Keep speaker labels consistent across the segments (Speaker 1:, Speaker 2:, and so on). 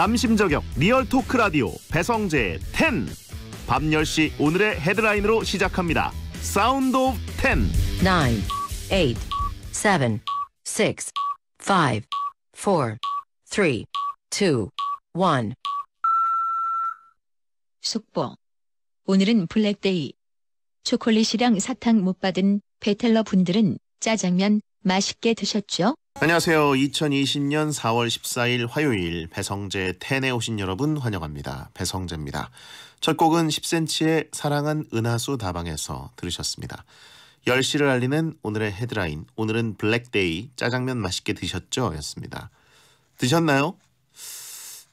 Speaker 1: 남심 저격 리얼 토크 라디오 배성재 10. 밤 10시 오늘의 헤드라인으로 시작합니다. Sound of 10.
Speaker 2: 9, 8, 7, 6, 5, 4, 3, 2, 1.
Speaker 3: 속보. 오늘은 블랙데이. 초콜릿이랑 사탕 못 받은 베텔러 분들은 짜장면 맛있게 드셨죠?
Speaker 1: 안녕하세요. 2020년 4월 14일 화요일 배성재 10에 오신 여러분 환영합니다. 배성재입니다. 첫 곡은 10cm의 사랑은 은하수 다방에서 들으셨습니다. 10시를 알리는 오늘의 헤드라인 오늘은 블랙데이 짜장면 맛있게 드셨죠? 였습니다. 드셨나요?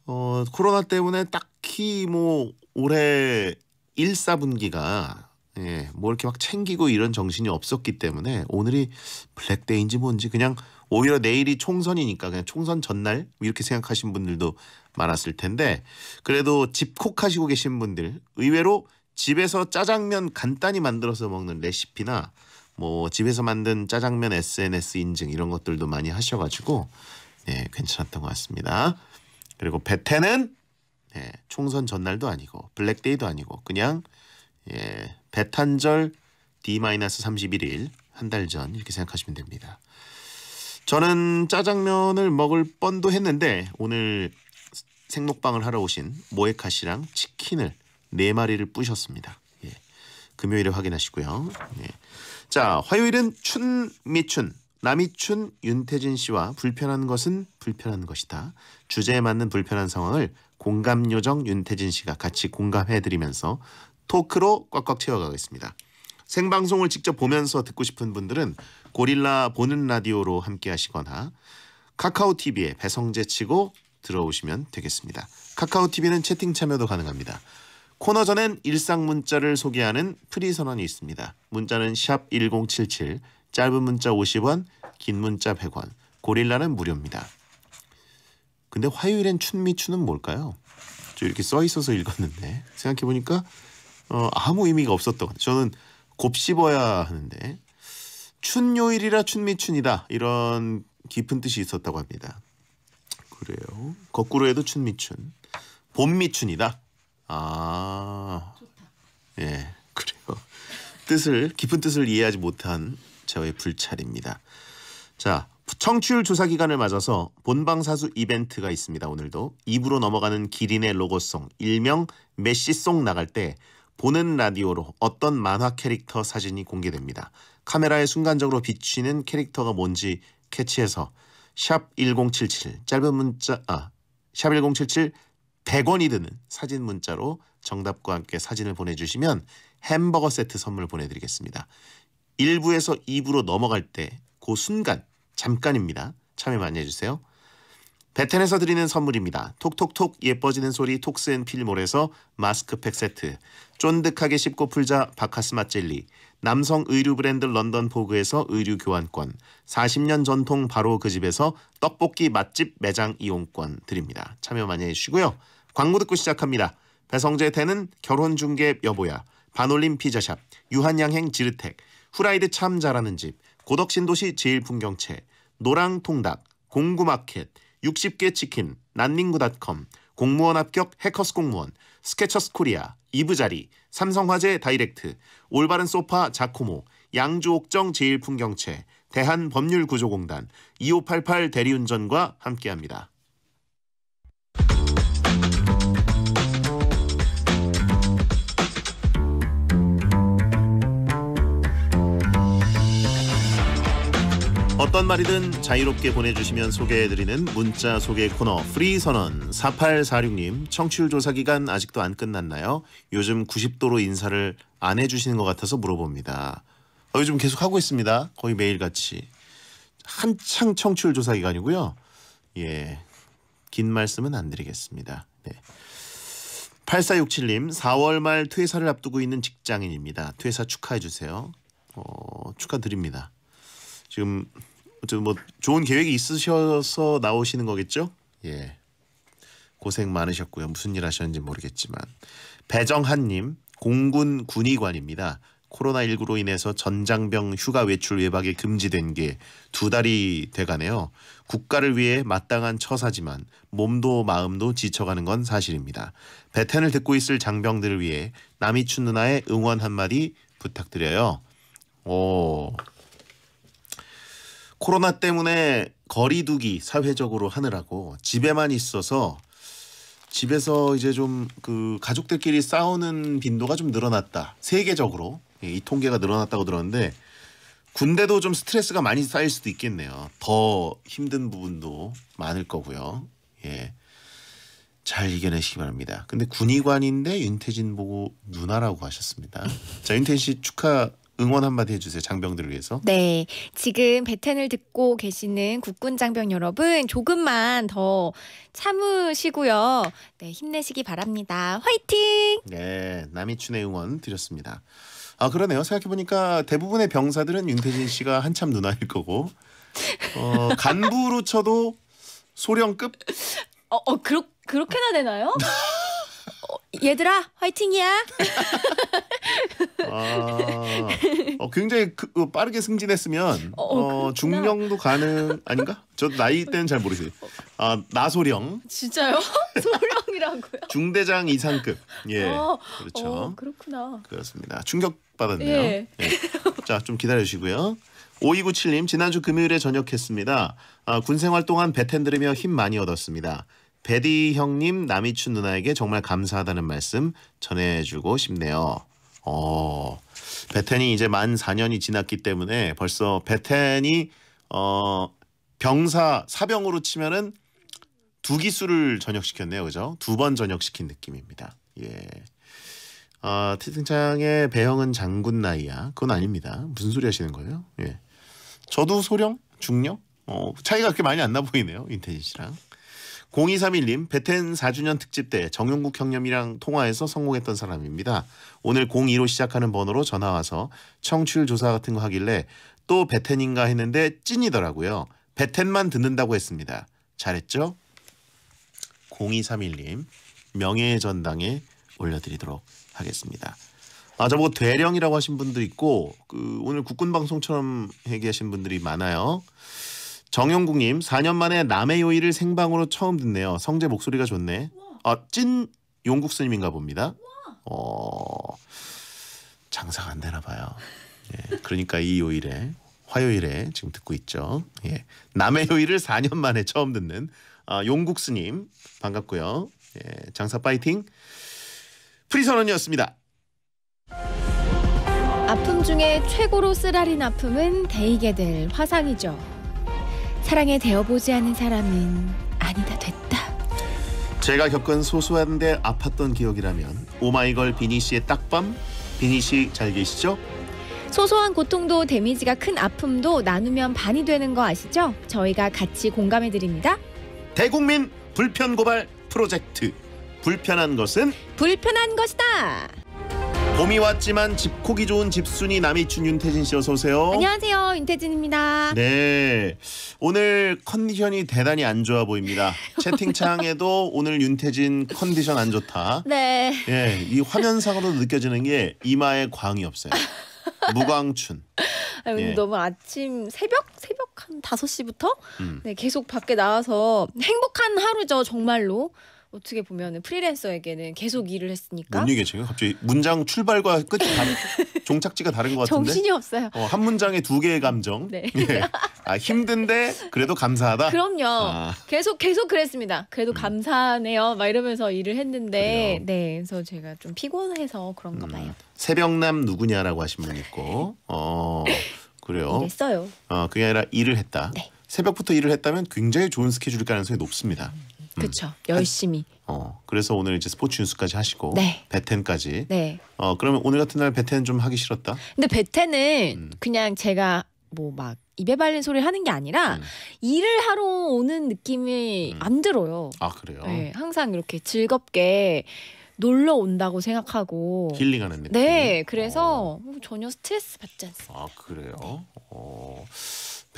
Speaker 1: 어, 코로나 때문에 딱히 뭐 올해 1, 4분기가 예, 뭐 이렇게 막 챙기고 이런 정신이 없었기 때문에 오늘이 블랙데이인지 뭔지 그냥 오히려 내일이 총선이니까 그냥 총선 전날 이렇게 생각하신 분들도 많았을 텐데 그래도 집콕하시고 계신 분들 의외로 집에서 짜장면 간단히 만들어서 먹는 레시피나 뭐 집에서 만든 짜장면 SNS 인증 이런 것들도 많이 하셔가지고 네, 괜찮았던 것 같습니다. 그리고 베테는 네, 총선 전날도 아니고 블랙데이도 아니고 그냥 예, 배탄절 D-31일 한 달 전 이렇게 생각하시면 됩니다. 저는 짜장면을 먹을 뻔도 했는데 오늘 생목방을 하러 오신 모에카 씨랑 치킨을 네 마리를 뿌셨습니다. 예. 금요일에 확인하시고요. 예. 자, 화요일은 춘미춘 남이춘 윤태진 씨와 불편한 것은 불편한 것이다. 주제에 맞는 불편한 상황을 공감 요정 윤태진 씨가 같이 공감해 드리면서 토크로 꽉꽉 채워가겠습니다. 생방송을 직접 보면서 듣고 싶은 분들은 고릴라 보는 라디오로 함께 하시거나 카카오 TV에 배성재 치고 들어오시면 되겠습니다. 카카오 TV는 채팅 참여도 가능합니다. 코너 전엔 일상 문자를 소개하는 프리 선언이 있습니다. 문자는 샵 1077, 짧은 문자 50원, 긴 문자 100원, 고릴라는 무료입니다. 근데 화요일엔 춘미추는 뭘까요? 저 이렇게 써 있어서 읽었는데 생각해 보니까 어, 아무 의미가 없었던 것 같아요. 저는 곱씹어야 하는데 춘요일이라 춘미춘이다 이런 깊은 뜻이 있었다고 합니다. 그래요. 거꾸로 해도 춘미춘. 봄미춘이다. 아. 예, 그래요. 뜻을 깊은 뜻을 이해하지 못한 저의 불찰입니다. 자, 청취율 조사 기간을 맞아서 본방 사수 이벤트가 있습니다. 오늘도 입으로 넘어가는 기린의 로고송 일명 메시송 나갈 때 보는 라디오로 어떤 만화 캐릭터 사진이 공개됩니다. 카메라에 순간적으로 비치는 캐릭터가 뭔지 캐치해서 샵 1077 짧은 문자 아 샵 1077 100원이 드는 사진 문자로 정답과 함께 사진을 보내주시면 햄버거 세트 선물 보내드리겠습니다. 1부에서 2부로 넘어갈 때 그 순간 잠깐입니다. 참여 많이 해주세요. 베텐에서 드리는 선물입니다. 톡톡톡 예뻐지는 소리 톡스앤필몰에서 마스크팩 세트. 쫀득하게 씹고 풀자 바카스맛 젤리. 남성 의류 브랜드 런던 포그에서 의류 교환권. 40년 전통 바로 그 집에서 떡볶이 맛집 매장 이용권 드립니다. 참여 많이 해주시고요. 광고 듣고 시작합니다. 배성재 태는 결혼중개 여보야. 반올림 피자샵. 유한양행 지르텍 후라이드 참 잘하는 집. 고덕신도시 제일풍경채. 노랑통닭. 공구마켓 60개 치킨, 난닝구닷컴, 공무원 합격 해커스 공무원, 스케쳐스 코리아, 이브자리, 삼성화재 다이렉트, 올바른 소파 자코모, 양주옥정 제일풍경채, 대한법률구조공단, 2588 대리운전과 함께합니다. 어떤 말이든 자유롭게 보내주시면 소개해드리는 문자 소개 코너 프리 선언 4846님 청취율 조사 기간 아직도 안 끝났나요? 요즘 90도로 인사를 안 해주시는 것 같아서 물어봅니다. 어, 요즘 계속 하고 있습니다. 거의 매일같이 한창 청취율 조사 기간이고요. 예, 긴 말씀은 안 드리겠습니다. 네. 8467님 4월 말 퇴사를 앞두고 있는 직장인입니다. 퇴사 축하해 주세요. 어, 축하드립니다. 지금 뭐 좋은 계획이 있으셔서 나오시는 거겠죠? 예. 고생 많으셨고요. 무슨 일 하셨는지 모르겠지만 배정한님 공군 군의관입니다. 코로나19로 인해서 전장병 휴가 외출 외박이 금지된 게 두 달이 돼가네요. 국가를 위해 마땅한 처사지만 몸도 마음도 지쳐가는 건 사실입니다. 배텐을 듣고 있을 장병들을 위해 남이춘 누나의 응원 한마디 부탁드려요. 오. 코로나 때문에 거리두기 사회적으로 하느라고 집에만 있어서 집에서 이제 좀 그 가족들끼리 싸우는 빈도가 좀 늘어났다. 세계적으로 예, 이 통계가 늘어났다고 들었는데 군대도 좀 스트레스가 많이 쌓일 수도 있겠네요. 더 힘든 부분도 많을 거고요. 예. 잘 이겨내시기 바랍니다. 근데 군의관인데 윤태진 보고 누나라고 하셨습니다. 자, 윤태진 씨 축하 응원 한마디 해주세요. 장병들을 위해서.
Speaker 4: 네, 지금 배텐을 듣고 계시는 국군 장병 여러분 조금만 더 참으시고요. 네, 힘내시기 바랍니다. 화이팅!
Speaker 1: 네, 남이춘의 응원 드렸습니다. 아 그러네요. 생각해 보니까 대부분의 병사들은 윤태진 씨가 한참 누나일 거고 어, 간부로 쳐도 소령급
Speaker 4: 어, 어 그렇 그렇게나 되나요? 어, 얘들아, 화이팅이야.
Speaker 1: 아, 어, 굉장히 그, 어, 빠르게 승진했으면
Speaker 4: 어,
Speaker 1: 어. 중령도 가능 아닌가? 저 나이 때는 잘 모르겠어요. 아 나소령
Speaker 4: 진짜요? 소령이라고요?
Speaker 1: 중대장 이상급 예
Speaker 4: 어,
Speaker 1: 그렇죠.
Speaker 4: 어, 그렇구나.
Speaker 1: 그렇습니다. 충격 받았네요.
Speaker 4: 예.
Speaker 1: 자, 좀 기다려 주시고요. 5297님, 지난주 금요일에 전역했습니다. 아, 군 생활 동안 배텐 들으며 힘 많이 얻었습니다. 베디 형님, 남이춘 누나에게 정말 감사하다는 말씀 전해주고 싶네요. 어, 배텐이 이제 만 4년이 지났기 때문에 벌써 배텐이 어, 병사 사병으로 치면은 두 기수를 전역시켰네요, 그죠? 두 번 전역시킨 느낌입니다. 예. 아, 채팅창에 배영은 장군 나이야. 그건 아닙니다. 무슨 소리 하시는 거예요? 예. 저도 소령, 중령, 어, 차이가 그렇게 많이 안 나 보이네요. 인태진 씨랑. 0231님, 베텐 4주년 특집 때 정용국 형님이랑 통화해서 성공했던 사람입니다. 오늘 02로 시작하는 번호로 전화 와서 청취율 조사 같은 거 하길래 또 베텐인가 했는데 찐이더라고요. 베텐만 듣는다고 했습니다. 잘했죠? 0231님, 명예의 전당에 올려드리도록 하겠습니다. 아, 저보고 대령이라고 하신 분도 있고 그 오늘 국군 방송처럼 얘기하신 분들이 많아요. 정영국님 4년 만에 남의 요일을 생방으로 처음 듣네요. 성재 목소리가 좋네. 아, 찐 용국 스님인가 봅니다. 어, 장사가 안 되나 봐요. 예, 그러니까 이 요일에 화요일에 지금 듣고 있죠. 예, 남의 요일을 4년 만에 처음 듣는 아, 용국 스님 반갑고요. 예, 장사 파이팅. 프리선언이었습니다.
Speaker 4: 아픔 중에 최고로 쓰라린 아픔은 데이게 될 화상이죠. 사랑에 대어보지 않은 사람은 아니다 됐다.
Speaker 1: 제가 겪은 소소한데 아팠던 기억이라면 오마이걸 비니 씨의 딱밤 비니 씨 잘 계시죠?
Speaker 4: 소소한 고통도 데미지가 큰 아픔도 나누면 반이 되는 거 아시죠? 저희가 같이 공감해 드립니다.
Speaker 1: 대국민 불편 고발 프로젝트 불편한 것은
Speaker 4: 불편한 것이다.
Speaker 1: 봄이 왔지만 집콕이 좋은 집순이 남이춘 윤태진 씨 어서 오세요.
Speaker 4: 안녕하세요, 윤태진입니다.
Speaker 1: 네 오늘 컨디션이 대단히 안 좋아 보입니다. 채팅창에도 오늘 윤태진 컨디션 안 좋다.
Speaker 4: 네.
Speaker 1: 예, 이 화면상으로 느껴지는 게 이마에 광이 없어요. 무광춘.
Speaker 4: 아, 오늘
Speaker 1: 예.
Speaker 4: 너무 아침 새벽 새벽 한 5시부터
Speaker 1: 음.
Speaker 4: 네, 계속 밖에 나와서 행복한 하루죠, 정말로. 어떻게 보면 프리랜서에게는 계속 일을 했으니까
Speaker 1: 뭔 얘기지? 갑자기 문장 출발과 끝이 다른 종착지가 다른 것 같은데.
Speaker 4: 정신이 없어요.
Speaker 1: 어, 한 문장에 두 개의 감정.
Speaker 4: 네.
Speaker 1: 예. 아 힘든데 그래도 감사하다.
Speaker 4: 그럼요.
Speaker 1: 아. 음.
Speaker 4: 계속 계속 그랬습니다. 그래도 감사하네요. 막 이러면서 일을 했는데
Speaker 1: 그래요.
Speaker 4: 네, 그래서 제가 좀 피곤해서 그런가 봐요.
Speaker 1: 음, 새벽남 누구냐라고 하신 분 있고, 어 그래요.
Speaker 4: 이랬어요.
Speaker 1: 어 그게 아니라 일을 했다.
Speaker 4: 네.
Speaker 1: 새벽부터 일을 했다면 굉장히 좋은 스케줄일 가능성이 높습니다.
Speaker 4: 그렇죠. 열심히.
Speaker 1: 어 그래서 오늘 이제 스포츠 뉴스까지 하시고
Speaker 4: 네.
Speaker 1: 베텐까지.
Speaker 4: 네.
Speaker 1: 어 그러면 오늘 같은 날 베텐 좀 하기 싫었다.
Speaker 4: 근데 베테는
Speaker 1: 음.
Speaker 4: 그냥 제가 뭐 막 입에 발린 소리를 하는 게 아니라
Speaker 1: 음.
Speaker 4: 일을 하러 오는 느낌이
Speaker 1: 음.
Speaker 4: 안 들어요.
Speaker 1: 아 그래요.
Speaker 4: 네, 항상 이렇게 즐겁게 놀러 온다고 생각하고
Speaker 1: 힐링하는 느낌.
Speaker 4: 네,
Speaker 1: 어.
Speaker 4: 그래서 전혀 스트레스 받지 않습니다.
Speaker 1: 아 그래요. 어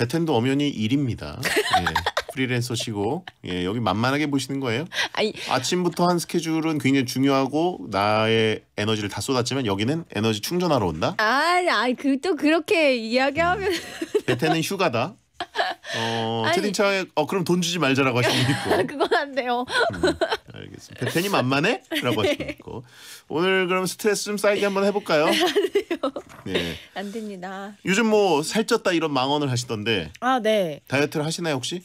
Speaker 1: 베텐도 엄연히 일입니다. 예. 프리랜서시고 예, 여기 만만하게 보시는 거예요.
Speaker 4: 아니
Speaker 1: 아침부터 한 스케줄은 굉장히 중요하고 나의 에너지를 다 쏟았지만 여기는 에너지 충전하러 온다.
Speaker 4: 아니 아니 그 또 그렇게 이야기하면
Speaker 1: 베테는 휴가다. 어,
Speaker 4: 아니.
Speaker 1: 채팅창에 어 그럼 돈 주지 말자라고 하시는 분 있고.
Speaker 4: 그건 안 돼요.
Speaker 1: 음, 알겠습니다. 베텐이 만만해? 라고 하시는 분 있고. 오늘 그럼 스트레스 좀 쌓이게 한번 해볼까요? 네.
Speaker 4: 안 됩니다.
Speaker 1: 요즘 뭐 살쪘다 이런 망언을 하시던데
Speaker 4: 아 네.
Speaker 1: 다이어트를 하시나요 혹시?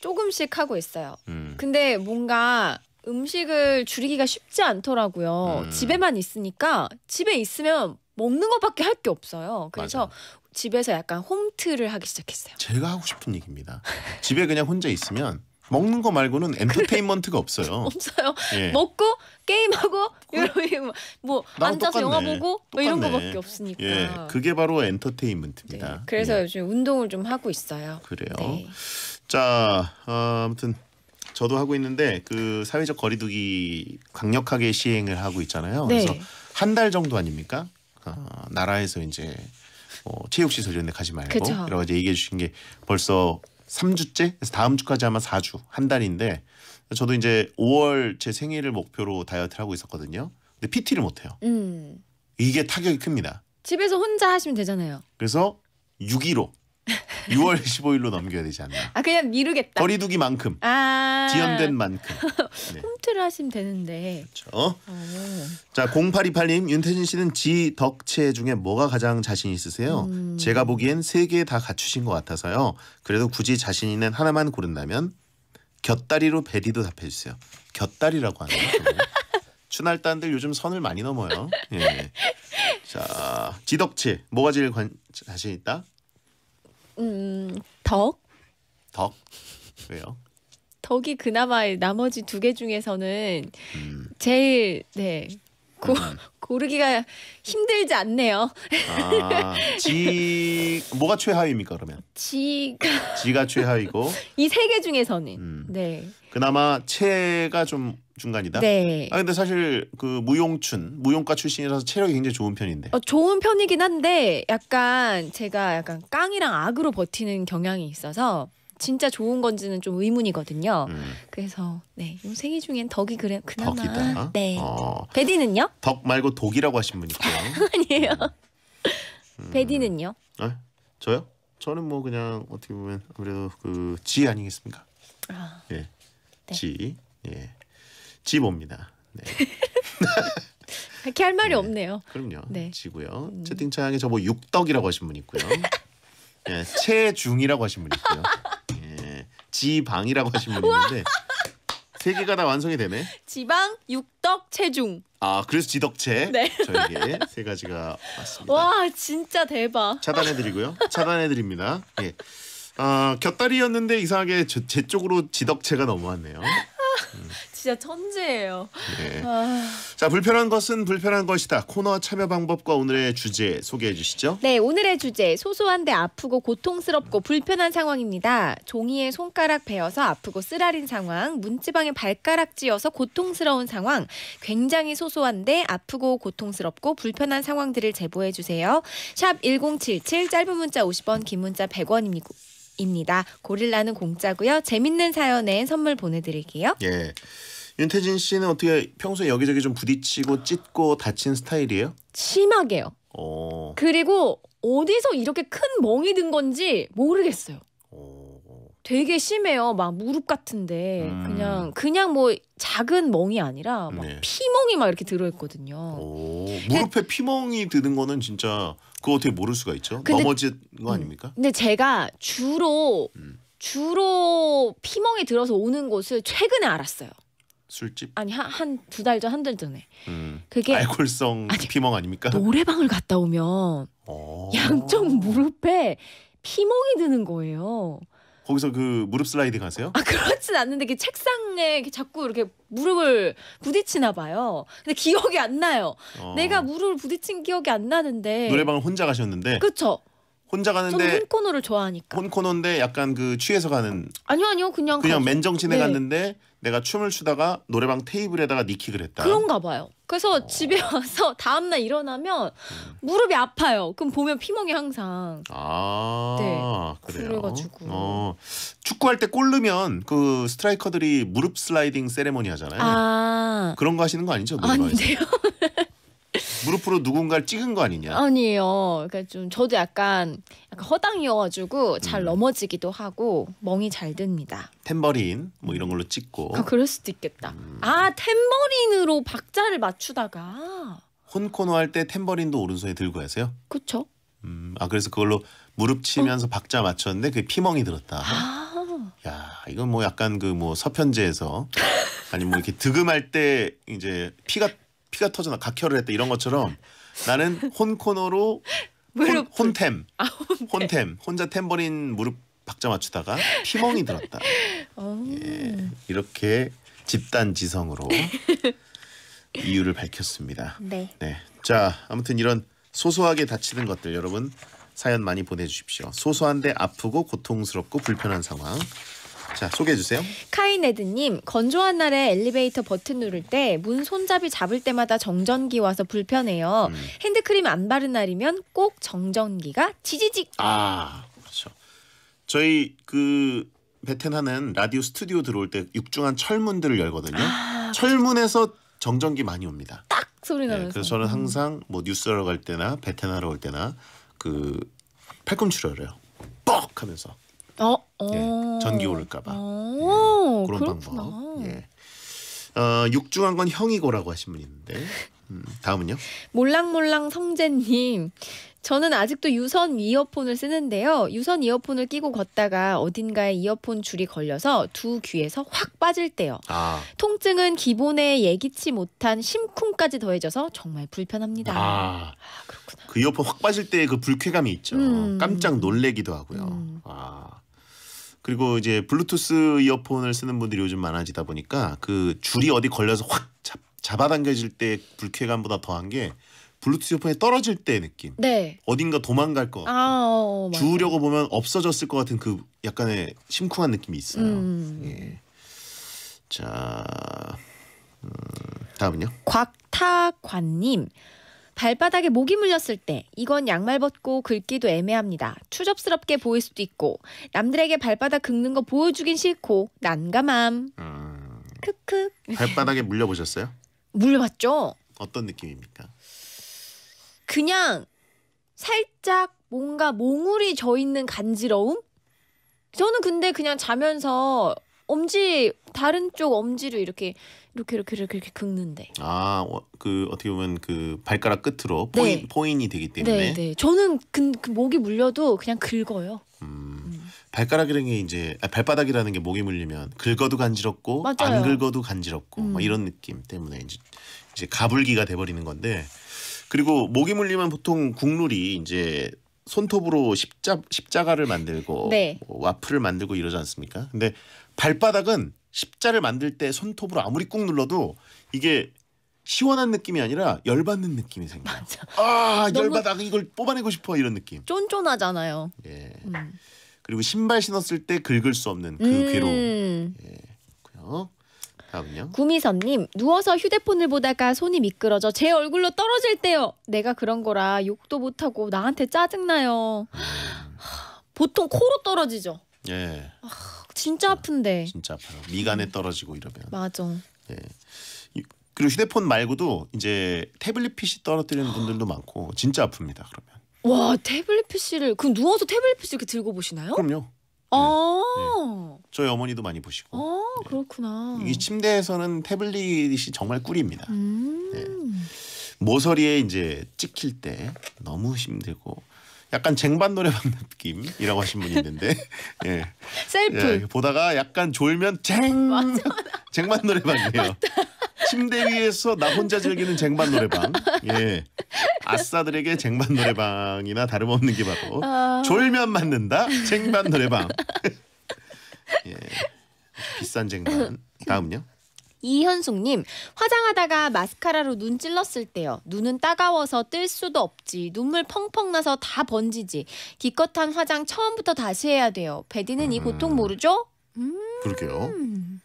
Speaker 4: 조금씩 하고 있어요.
Speaker 1: 음.
Speaker 4: 근데 뭔가 음식을 줄이기가 쉽지 않더라고요.
Speaker 1: 음.
Speaker 4: 집에만 있으니까 집에 있으면 먹는 것밖에 할 게 없어요. 그래서 집에서 약간 홈트를 하기 시작했어요.
Speaker 1: 제가 하고 싶은 얘기입니다. 집에 그냥 혼자 있으면 먹는 거 말고는 엔터테인먼트가 없어요.
Speaker 4: 없어요.
Speaker 1: 예.
Speaker 4: 먹고 게임하고 이런 뭐 앉아서 영화
Speaker 1: 똑같네.
Speaker 4: 보고 뭐 이런. 거밖에 없으니까.
Speaker 1: 예, 그게 바로
Speaker 4: 네.
Speaker 1: 엔터테인먼트입니다.
Speaker 4: 그래서
Speaker 1: 예,
Speaker 4: 요즘 운동을 좀 하고 있어요.
Speaker 1: 그래요.
Speaker 4: 네.
Speaker 1: 자, 어, 아무튼 저도 하고 있는데 그 사회적 거리두기 강력하게 시행을 하고 있잖아요.
Speaker 4: 네.
Speaker 1: 그래서 한 달 정도 아닙니까? 어, 나라에서 이제 뭐 체육시설 이런 데 가지 말고
Speaker 4: 그쵸.
Speaker 1: 여러 가지 얘기해 주신 게 벌써 3주째? 그래서 다음 주까지 아마 4주, 한 달인데 저도 이제 5월 제 생일을 목표로 다이어트를 하고 있었거든요. 근데 PT를 못 해요.
Speaker 4: 음.
Speaker 1: 이게 타격이 큽니다.
Speaker 4: 집에서 혼자 하시면 되잖아요.
Speaker 1: 그래서 6일로 6월 15일로 넘겨야 되지 않나.
Speaker 4: 아 그냥 미루겠다.
Speaker 1: 거리두기만큼
Speaker 4: 아
Speaker 1: 지연된 만큼. 네.
Speaker 4: 홈트를 하시면 되는데.
Speaker 1: 그렇죠.
Speaker 4: 어.
Speaker 1: 자, 0828님, 윤태진 씨는 지 덕체 중에 뭐가 가장 자신 있으세요?
Speaker 4: 음.
Speaker 1: 제가 보기엔 세 개 다 갖추신 것 같아서요. 그래도 굳이 자신 있는 하나만 고른다면 곁다리로 베디도 답해주세요. 곁다리라고 하네요. 추날단들 요즘 선을 많이 넘어요. 예. 자, 지덕체 뭐가 제일 관, 자신 있다?
Speaker 4: 음 덕?
Speaker 1: 덕? 왜요?
Speaker 4: 덕이 그나마 나머지 두 개 중에서는
Speaker 1: 음,
Speaker 4: 제일 네 고,
Speaker 1: 음.
Speaker 4: 고르기가 힘들지 않네요.
Speaker 1: 아, 지 뭐가 최하위입니까 그러면?
Speaker 4: 지가
Speaker 1: 지가 최하위고
Speaker 4: 이 세 개 중에서는
Speaker 1: 음.
Speaker 4: 네
Speaker 1: 그나마 체가 좀 중간이다.
Speaker 4: 네.
Speaker 1: 아 근데 사실 그 무용춘 무용과 출신이라서 체력이 굉장히 좋은 편인데.
Speaker 4: 어, 좋은 편이긴 한데 약간 제가 약간 깡이랑 악으로 버티는 경향이 있어서 진짜 좋은 건지는 좀 의문이거든요.
Speaker 1: 음,
Speaker 4: 그래서 네, 이세개 중엔 덕이 그래 그나마
Speaker 1: 덕이다.
Speaker 4: 네.
Speaker 1: 어,
Speaker 4: 베디는요?
Speaker 1: 덕 말고 독이라고 하신 분 있고요.
Speaker 4: 아니에요.
Speaker 1: 음.
Speaker 4: 베디는요?
Speaker 1: 아, 저요? 저는 뭐 그냥 어떻게 보면 아무래도 그 지 아니겠습니까?
Speaker 4: 아,
Speaker 1: 예,
Speaker 4: 네.
Speaker 1: 지, 예, 지 봅니다. 네,
Speaker 4: 그렇게 할 말이
Speaker 1: 네.
Speaker 4: 없네요.
Speaker 1: 그럼요.
Speaker 4: 네.
Speaker 1: 지고요.
Speaker 4: 음.
Speaker 1: 채팅창에 저뭐 육덕이라고 하신 분 있고요. 예, 체중이라고 하신 분 있고요. 예, 지방이라고 하신 분 있는데 세 개가 다 완성이 되네.
Speaker 4: 지방, 육덕, 체중.
Speaker 1: 아 그래서 지덕체
Speaker 4: 네.
Speaker 1: 저에게 세 가지가 왔습니다.
Speaker 4: 와, 진짜 대박.
Speaker 1: 차단해드리고요. 차단해드립니다. 예. 아 곁다리였는데 이상하게 저, 제 쪽으로 지덕체가 넘어왔네요.
Speaker 4: 진짜 천재예요.
Speaker 1: 네.
Speaker 4: 아.
Speaker 1: 자 불편한 것은 불편한 것이다. 코너 참여 방법과 오늘의 주제 소개해 주시죠.
Speaker 4: 네, 오늘의 주제 소소한데 아프고 고통스럽고 불편한 상황입니다. 종이에 손가락 베어서 아프고 쓰라린 상황, 문지방에 발가락 찧어서 고통스러운 상황, 굉장히 소소한데 아프고 고통스럽고 불편한 상황들을 제보해 주세요. 샵 1077 짧은 문자 50원, 긴 문자 100원입니다. 입니다. 고릴라는 공짜고요. 재밌는 사연에 선물 보내드릴게요.
Speaker 1: 예. 윤태진 씨는 어떻게 평소에 여기저기 좀 부딪히고 찢고 다친 스타일이에요?
Speaker 4: 심하게요.
Speaker 1: 어.
Speaker 4: 그리고 어디서 이렇게 큰 멍이 든 건지 모르겠어요.
Speaker 1: 어.
Speaker 4: 되게 심해요. 막 무릎 같은데
Speaker 1: 음.
Speaker 4: 그냥 그냥 뭐 작은 멍이 아니라 막
Speaker 1: 네.
Speaker 4: 피멍이 막 이렇게 들어 있거든요.
Speaker 1: 오. 무릎에 피멍이 드는 거는 진짜 그거 어떻게 모를 수가 있죠?
Speaker 4: 근데-
Speaker 1: 넘어진 거 아닙니까?
Speaker 4: 근데 제가 주로
Speaker 1: 음.
Speaker 4: 주로 피멍이 들어서 오는 곳을 최근에 알았어요.
Speaker 1: 술집.
Speaker 4: 아니 한한두 달 전 한 달 전에
Speaker 1: 음.
Speaker 4: 그게
Speaker 1: 알코올성
Speaker 4: 아니,
Speaker 1: 피멍 아닙니까?
Speaker 4: 노래방을 갔다 오면
Speaker 1: 어.
Speaker 4: 양쪽 무릎에 피멍이 드는 거예요.
Speaker 1: 거기서 그 무릎 슬라이딩 하세요?
Speaker 4: 아 그렇진 않는데 그 책상에 자꾸 이렇게 무릎을 부딪히나 봐요. 근데 기억이 안 나요.
Speaker 1: 어.
Speaker 4: 내가 무릎을 부딪힌 기억이 안 나는데.
Speaker 1: 노래방을 혼자 가셨는데
Speaker 4: 그쵸?
Speaker 1: 혼자
Speaker 4: 저는
Speaker 1: 가는데
Speaker 4: 홈코너를 좋아하니까.
Speaker 1: 혼코노인데 약간 그 취해서 가는
Speaker 4: 아니요 아니요 그냥
Speaker 1: 그냥
Speaker 4: 가-
Speaker 1: 맨정신에
Speaker 4: 네.
Speaker 1: 갔는데 내가 춤을 추다가 노래방 테이블에다가 니킥을 했다.
Speaker 4: 그런가 봐요. 그래서 집에 와서 다음 날 일어나면 무릎이 아파요. 그럼 보면 피멍이 항상.
Speaker 1: 아,
Speaker 4: 네,
Speaker 1: 그래요.
Speaker 4: 그래가지고.
Speaker 1: 어, 축구할 때 골 넣으면 그 스트라이커들이 무릎 슬라이딩 세레모니 하잖아요.
Speaker 4: 아,
Speaker 1: 그런 거 하시는 거 아니죠?
Speaker 4: 아닌데요?
Speaker 1: 무릎으로 누군가를 찍은 거 아니냐?
Speaker 4: 아니에요. 그러니까 좀 저도 약간, 약간 허당이어가지고 잘
Speaker 1: 음.
Speaker 4: 넘어지기도 하고 멍이 잘 듭니다.
Speaker 1: 탬버린 뭐 이런 걸로 찍고
Speaker 4: 아, 그럴 수도 있겠다.
Speaker 1: 음.
Speaker 4: 아, 탬버린으로 박자를 맞추다가.
Speaker 1: 혼코노 할 때 탬버린도 오른손에 들고 하세요?
Speaker 4: 그쵸?
Speaker 1: 음, 아 그래서 그걸로 무릎 치면서 박자 맞췄는데 그 피멍이 들었다.
Speaker 4: 아,
Speaker 1: 야, 이건 뭐 약간 그 뭐 서편제에서 아니 뭐 이렇게 득음할 때 이제 피가 피가 터져나 각혈을 했다 이런 것처럼 나는 혼코노로 혼. 혼템
Speaker 4: 아,
Speaker 1: 혼템 혼자 탬버린 무릎 박자 맞추다가 피멍이 들었다.
Speaker 4: 어.
Speaker 1: 예, 이렇게 집단 지성으로 이유를 밝혔습니다.
Speaker 4: 네.
Speaker 1: 네. 자, 아무튼 이런 소소하게 다치는 것들 여러분 사연 많이 보내주십시오. 소소한데 아프고 고통스럽고 불편한 상황. 자, 소개해 주세요.
Speaker 4: 카이네드님 건조한 날에 엘리베이터 버튼 누를 때 문 손잡이 잡을 때마다 정전기 와서 불편해요.
Speaker 1: 음.
Speaker 4: 핸드크림 안 바른 날이면 꼭 정전기가 지지직.
Speaker 1: 아, 그렇죠. 저희 그 베테나는 라디오 스튜디오 들어올 때 육중한 철문들을 열거든요.
Speaker 4: 아,
Speaker 1: 철문에서 정전기 많이 옵니다.
Speaker 4: 딱 소리
Speaker 1: 네,
Speaker 4: 나면서.
Speaker 1: 그래서 저는
Speaker 4: 음.
Speaker 1: 항상 뭐 뉴스하러 갈 때나 베테나로 올 때나 그 팔꿈치를 열어요. 뻑 하면서
Speaker 4: 어, 어.
Speaker 1: 예, 전기 오를까 봐.
Speaker 4: 어,
Speaker 1: 그런
Speaker 4: 그렇구나.
Speaker 1: 방법. 예. 어, 육중한 건 형이고라고 하신 분 있는데 음, 다음은요.
Speaker 4: 몰랑몰랑 성재님. 저는 아직도 유선 이어폰을 쓰는데요. 유선 이어폰을 끼고 걷다가 어딘가에 이어폰 줄이 걸려서 두 귀에서 확 빠질 때요.
Speaker 1: 아,
Speaker 4: 통증은 기본에 예기치 못한 심쿵까지 더해져서 정말 불편합니다.
Speaker 1: 아,
Speaker 4: 그렇구나.
Speaker 1: 그 이어폰 확 빠질 때 그 불쾌감이 있죠.
Speaker 4: 음.
Speaker 1: 깜짝 놀래기도 하고요.
Speaker 4: 음.
Speaker 1: 아. 그리고 이제 블루투스 이어폰을 쓰는 분들이 요즘 많아지다 보니까 그 줄이 어디 걸려서 확 잡, 잡아당겨질 때 불쾌감보다 더한 게 블루투스 이어폰이 떨어질 때 느낌.
Speaker 4: 네.
Speaker 1: 어딘가 도망갈 것 같고
Speaker 4: 아, 어, 맞아요.
Speaker 1: 주우려고 보면 없어졌을 것 같은 그 약간의 심쿵한 느낌이 있어요.
Speaker 4: 음.
Speaker 1: 예. 자, 음, 다음은요.
Speaker 4: 곽타관님. 발바닥에 모기 물렸을 때 이건 양말 벗고 긁기도 애매합니다. 추접스럽게 보일 수도 있고 남들에게 발바닥 긁는 거 보여주긴 싫고 난감함.
Speaker 1: 음,
Speaker 4: 크크.
Speaker 1: 발바닥에 물려 보셨어요?
Speaker 4: 물려봤죠?
Speaker 1: 어떤 느낌입니까?
Speaker 4: 그냥 살짝 뭔가 몽울이 져 있는 간지러움? 저는 근데 그냥 자면서 엄지 다른 쪽 엄지를 이렇게 이렇게 이렇게 이렇게, 이렇게 긁는데.
Speaker 1: 아, 어, 그 어떻게 보면 그 발가락 끝으로
Speaker 4: 네.
Speaker 1: 포인, 포인이 되기 때문에
Speaker 4: 네, 네. 저는 그, 그 목이 물려도 그냥 긁어요.
Speaker 1: 음, 발가락이라는 게 이제 아, 발바닥이라는 게 목이 물리면 긁어도 간지럽고
Speaker 4: 맞아요.
Speaker 1: 안 긁어도 간지럽고
Speaker 4: 음.
Speaker 1: 뭐 이런 느낌 때문에 이제 이제 가불기가 돼 버리는 건데 그리고 목이 물리면 보통 국룰이 이제 손톱으로 십자 십자가를 만들고
Speaker 4: 네.
Speaker 1: 뭐 와플을 만들고 이러지 않습니까? 근데 발바닥은 십자를 만들 때 손톱으로 아무리 꾹 눌러도 이게 시원한 느낌이 아니라 열받는 느낌이 생겨요.
Speaker 4: 맞아.
Speaker 1: 아 열받아 이걸 뽑아내고 싶어 이런 느낌.
Speaker 4: 쫀쫀하잖아요.
Speaker 1: 예.
Speaker 4: 음.
Speaker 1: 그리고 신발 신었을 때 긁을 수 없는 그 괴로움.
Speaker 4: 음.
Speaker 1: 고요 다음은요.
Speaker 4: 구미선님 누워서 휴대폰을 보다가 손이 미끄러져 제 얼굴로 떨어질 때요. 내가 그런 거라 욕도 못하고 나한테 짜증 나요. 하, 보통 코로 떨어지죠.
Speaker 1: 예,
Speaker 4: 진짜 아픈데.
Speaker 1: 진짜 아파요. 미간에 떨어지고 이러면.
Speaker 4: 맞아.
Speaker 1: 그리고 휴대폰 말고도 이제 태블릿 PC 떨어뜨리는 분들도 많고 진짜 아픕니다. 그러면.
Speaker 4: 와 태블릿 PC를 그럼 누워서 태블릿 PC 이렇게 들고 보시나요?
Speaker 1: 그럼요.
Speaker 4: 아,
Speaker 1: 저희 어머니도 많이 보시고.
Speaker 4: 아 그렇구나.
Speaker 1: 이 침대에서는 태블릿이 정말 꿀입니다.
Speaker 4: 음.
Speaker 1: 모서리에 이제 찍힐 때 너무 힘들고 약간 쟁반 노래방 느낌이라고 하신 분이 있는데 예.
Speaker 4: 셀프.
Speaker 1: 예, 보다가 약간 졸면 쟁 쟁반 노래방이에요. 침대 위에서 나 혼자 즐기는 쟁반 노래방. 예. 아싸들에게 쟁반 노래방이나 다름없는 게 바로
Speaker 4: 아.
Speaker 1: 졸면 맞는다 쟁반 노래방. 예. 비싼 쟁반. 다음은요?
Speaker 4: 이현숙님 화장하다가 마스카라로 눈 찔렀을 때요. 눈은 따가워서 뜰 수도 없지. 눈물 펑펑 나서 다 번지지. 기껏 한 화장 처음부터 다시 해야 돼요. 베디는 이 고통 모르죠?
Speaker 1: 그러게요.
Speaker 4: 음.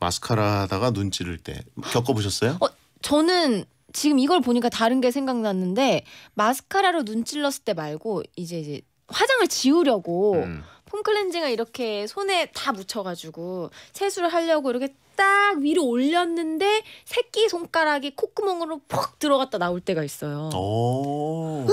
Speaker 1: 마스카라 하다가 눈 찌를 때 겪어보셨어요?
Speaker 4: 어, 저는 지금 이걸 보니까 다른 게 생각났는데 마스카라로 눈 찔렀을 때 말고 이제 이제 화장을 지우려고
Speaker 1: 음.
Speaker 4: 폼 클렌징을 이렇게 손에 다 묻혀가지고 세수를 하려고 이렇게 딱 위로 올렸는데 새끼 손가락이 콧구멍으로 퍽 들어갔다 나올 때가 있어요.
Speaker 1: 오.